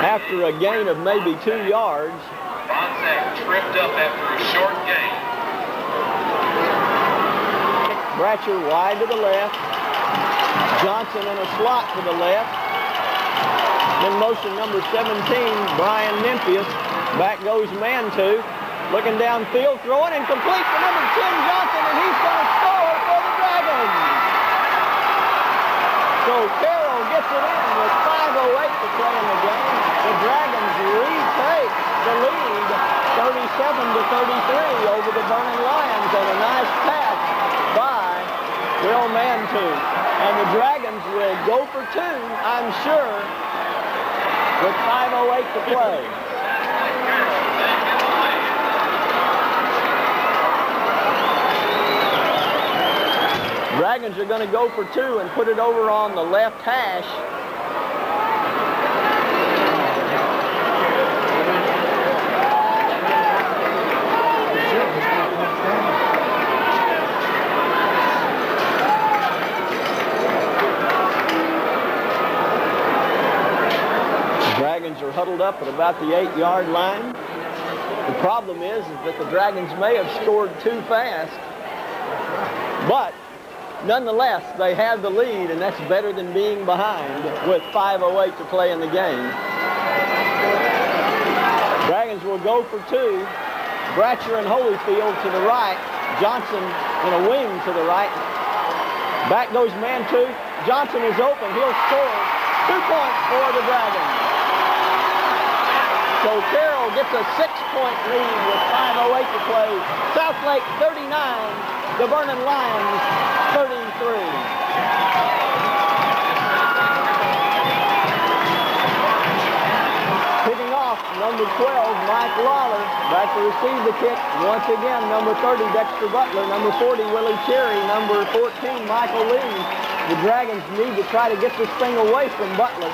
after a gain of maybe two yards. Bonzak tripped up after a short gain. Bratcher wide to the left. Johnson in a slot to the left. In motion number 17, Brian Nymphius. Back goes Mantooth. Looking downfield, throwing and complete for number 10, Johnson, and he's going to score for the Dragons. So Carroll gets it in with 5.08 to play in the game. The Dragons retake the lead 37 to 33 over the Vernon Lions on a nice pass by Will Mantooth. And the Dragons will go for two, I'm sure, with 5.08 to play. Dragons are going to go for two and put it over on the left hash. Are huddled up at about the eight-yard line. The problem is, is that the Dragons may have scored too fast, but nonetheless, they have the lead, and that's better than being behind with 5.08 to play in the game. Dragons will go for two. Bratcher and Holyfield to the right. Johnson in a wing to the right. Back goes Mantooth. Johnson is open. He'll score two points for the Dragons. So Carroll gets a six-point lead with 5.08 to play. Southlake 39, the Vernon Lions 33. Picking off number 12, Mike Lawler. Back to receive the kick. Once again, number 30, Dexter Butler. Number 40, Willie Cherry. Number 14, Michael Lee. The Dragons need to try to get this thing away from Butler.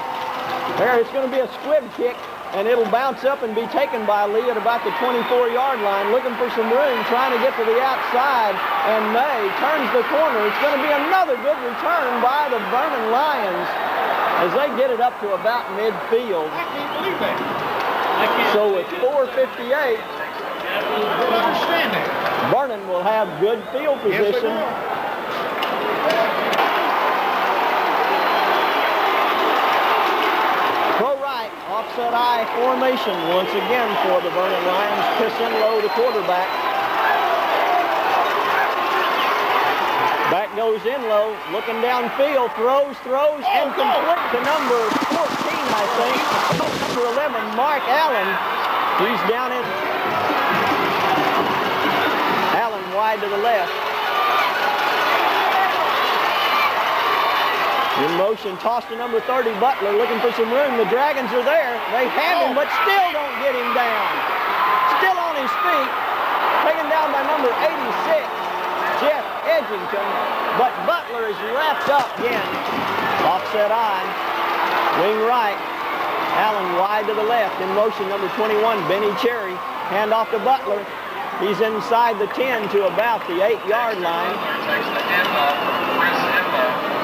There, it's going to be a squib kick, and it'll bounce up and be taken by Lee at about the 24-yard line, looking for some room, trying to get to the outside, and May turns the corner. It's going to be another good return by the Vernon Lions as they get it up to about midfield. I can't believe that. I can't So with believe 4.58, that. I understand that. Vernon will have good field position. will. Pro offset I formation once again for the Vernon Lions. Chris Enlow, the quarterback. Back goes Enlow, looking downfield, throws, throws, and complete to number 14, I think. Number 11, Mark Allen. He's down in. Allen wide to the left. In motion, tossed to number 30, Butler, looking for some room. The Dragons are there. They have him, but still don't get him down. Still on his feet. Taken down by number 86, Jeff Edgington. But Butler is wrapped up again. Offset I. Wing right. Allen wide to the left. In motion, number 21, Benny Cherry. Hand off to Butler. He's inside the 10 to about the 8-yard line. Butler takes the handoff from Chris Enlow.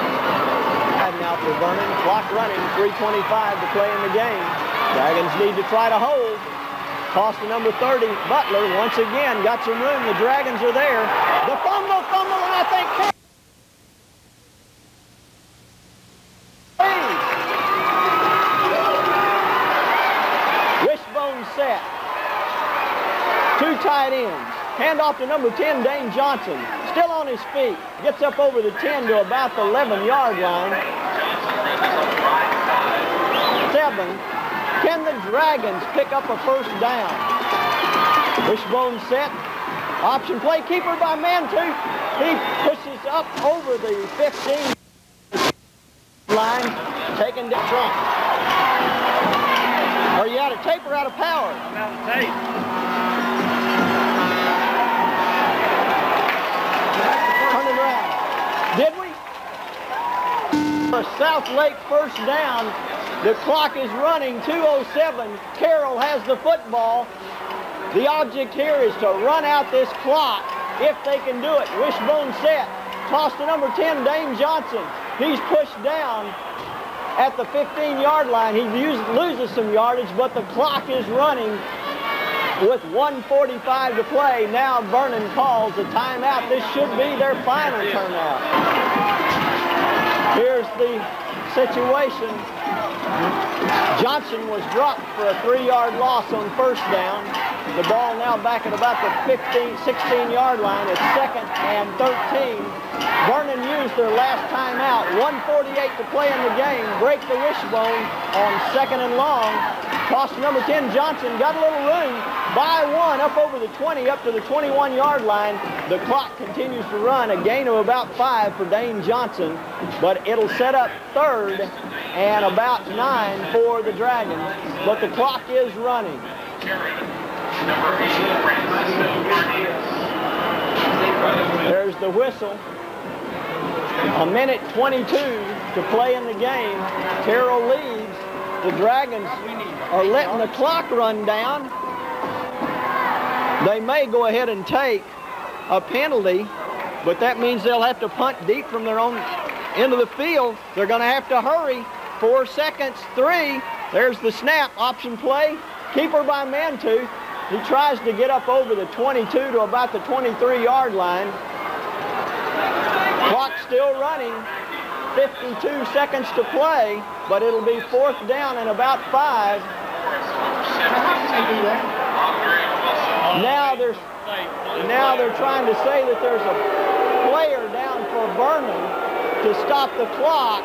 Five now for Vernon. Clock running, 3.25 to play in the game. Dragons need to try to hold. Toss to number 30, Butler. Once again, got some room. The Dragons are there. The fumble, fumble, and I think... Wishbone set. Two tight ends. Hand off to number 10, Dane Johnson. Still on his feet. Gets up over the 10 to about the 11-yard line. The. Seven. Can the Dragons pick up a first down? Wishbone set. Option play. Keeper by Mantooth. He pushes up over the 15 line. taking down. Trump. Are you out of tape or out of power? I'm out of tape. Did we? Southlake first down. The clock is running 207. Carroll has the football. The object here is to run out this clock if they can do it. Wishbone set. Toss to number 10, Dane Johnson. He's pushed down at the 15-yard line. He loses some yardage, but the clock is running with 145 to play. Now Vernon calls a timeout. This should be their final turnout. Here's the situation. Johnson was dropped for a three-yard loss on first down. The ball now back at about the 15, 16-yard line. It's second and 13. Vernon used their last timeout. 148 to play in the game. Break the wishbone on second and long. Toss to number 10, Johnson. Got a little room. By one, up over the 20, up to the 21-yard line. The clock continues to run. A gain of about five for Dane Johnson. But it'll set up third and about nine for the Dragons. But the clock is running. Cherry. Number 8, Francisco Martinez. There's the whistle. A minute 22 to play in the game. Carroll leads. The Dragons are letting the clock run down. They may go ahead and take a penalty, but that means they'll have to punt deep from their own end of the field. They're going to have to hurry. Four seconds, three. There's the snap, option play. Keeper by Mantooth. He tries to get up over the 22 to about the 23-yard line. Clock still running. 52 seconds to play, but it'll be fourth down and about five. Now there's now they're trying to say that there's a player down for Vernon to stop the clock.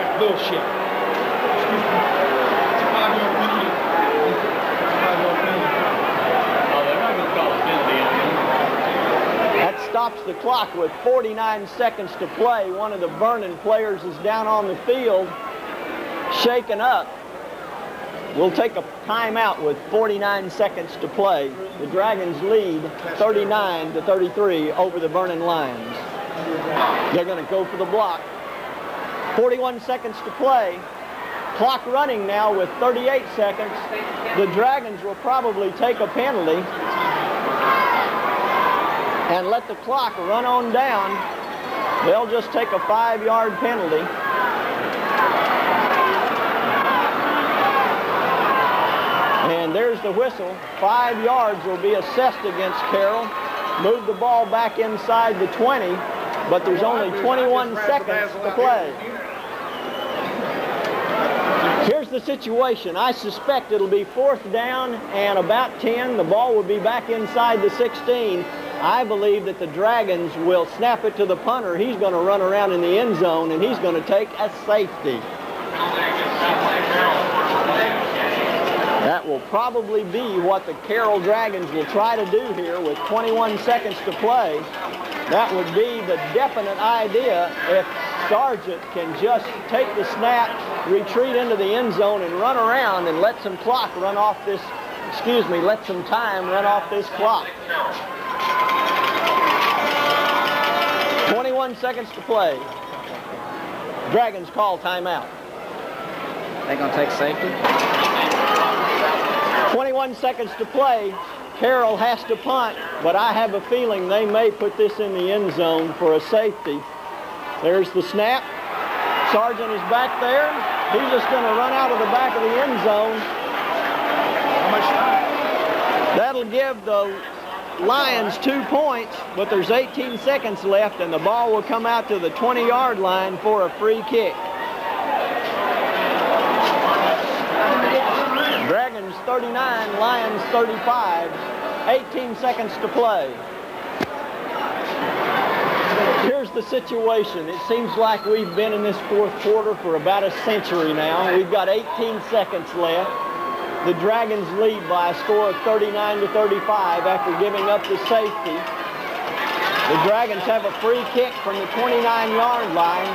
That's bullshit. Excuse me. It's a five-yard penalty. Five-yard penalty. Oh, they're not gonna call a penalty on him. That stops the clock with 49 seconds to play. One of the Vernon players is down on the field, shaken up. We'll take a timeout with 49 seconds to play. The Dragons lead 39 to 33 over the Vernon Lions. They're going to go for the block. 41 seconds to play. Clock running now with 38 seconds. The Dragons will probably take a penalty and let the clock run on down. They'll just take a five-yard penalty. And there's the whistle. Five yards will be assessed against Carroll. Move the ball back inside the 20, but there's only 21 seconds to play. Here's the situation. I suspect it'll be fourth down and about 10. The ball will be back inside the 16. I believe that the Dragons will snap it to the punter. He's going to run around in the end zone, and he's going to take a safety. That will probably be what the Carroll Dragons will try to do here with 21 seconds to play. That would be the definite idea if Sargent can just take the snap, retreat into the end zone, and run around and let some clock run off this, excuse me, let some time run off this clock. 21 seconds to play. Dragons call timeout. They gonna take safety? 21 seconds to play. Carroll has to punt, but I have a feeling they may put this in the end zone for a safety. There's the snap. Sergeant is back there. He's just going to run out of the back of the end zone. How much time? That'll give the Lions two points, but there's 18 seconds left, and the ball will come out to the 20-yard line for a free kick. Dragons 39, Lions 35, 18 seconds to play. Here's the situation. It seems like we've been in this fourth quarter for about a century now. We've got 18 seconds left. The Dragons lead by a score of 39 to 35 after giving up the safety. The Dragons have a free kick from the 29-yard line.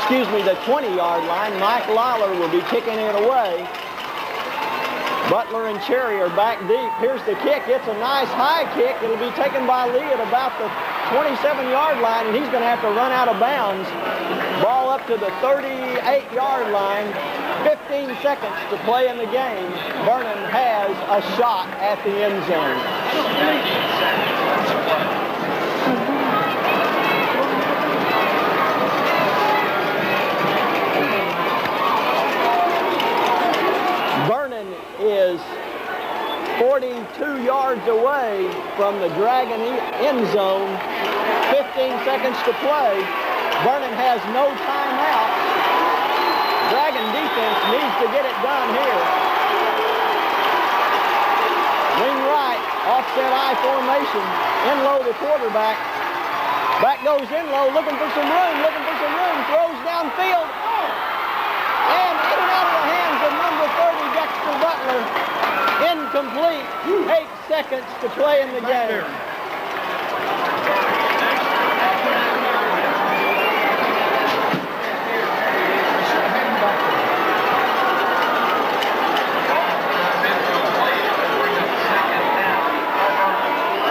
Excuse me, the 20-yard line. Mike Lawler will be kicking it away. Butler and Cherry are back deep. Here's the kick. It's a nice high kick. It'll be taken by Lee at about the 27-yard line, and he's going to have to run out of bounds. Ball up to the 38-yard line. 15 seconds to play in the game. Vernon has a shot at the end zone. Vernon is 42 yards away from the Dragon end zone. 15 seconds to play. Vernon has no timeout. Dragon defense needs to get it done here. Wing right, offset I formation. Enlow the quarterback. Back goes Enlow, looking for some room, looking for some room. Throws downfield. And in and out of the hands of number 30, Dexter Butler. Incomplete. Eight seconds to play in the game.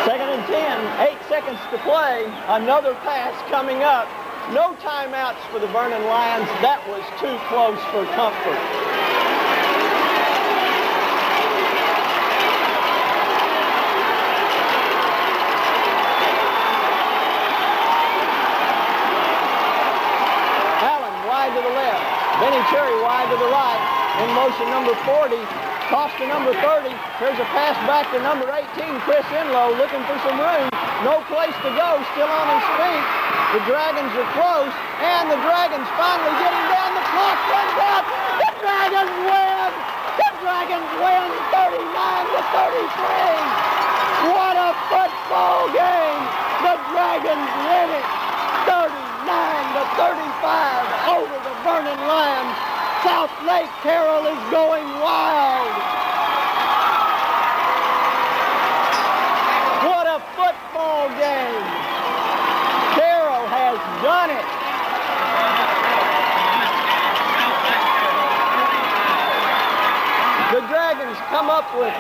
Second and 10, eight seconds to play. Another pass coming up. No timeouts for the Vernon Lions. That was too close for comfort. Allen wide to the left. Benny Cherry wide to the right. In motion number 40. Toss to number 30. Here's a pass back to number 18, Chris Enlow, looking for some room. No place to go, still on his feet. The Dragons are close, and the Dragons finally getting down. The clock runs out. The Dragons win. The Dragons win 39 to 33. What a football game. The Dragons win it 39 to 35 over the Vernon Lions. South Lake Carroll is going wild. What a football game. Carroll has done it. The Dragons come up with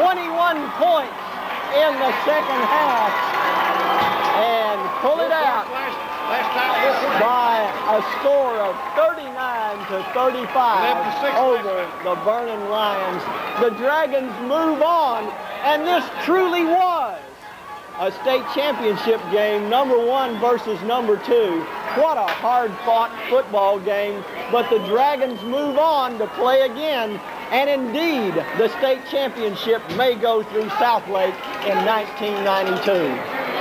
21 points in the second half and pull it out Last, last time this one. by a score of 39 to 35 to over the Vernon Lions. The Dragons move on, and this truly was a state championship game, number one versus number two. What a hard-fought football game, but the Dragons move on to play again, and indeed, the state championship may go through Southlake in 1992.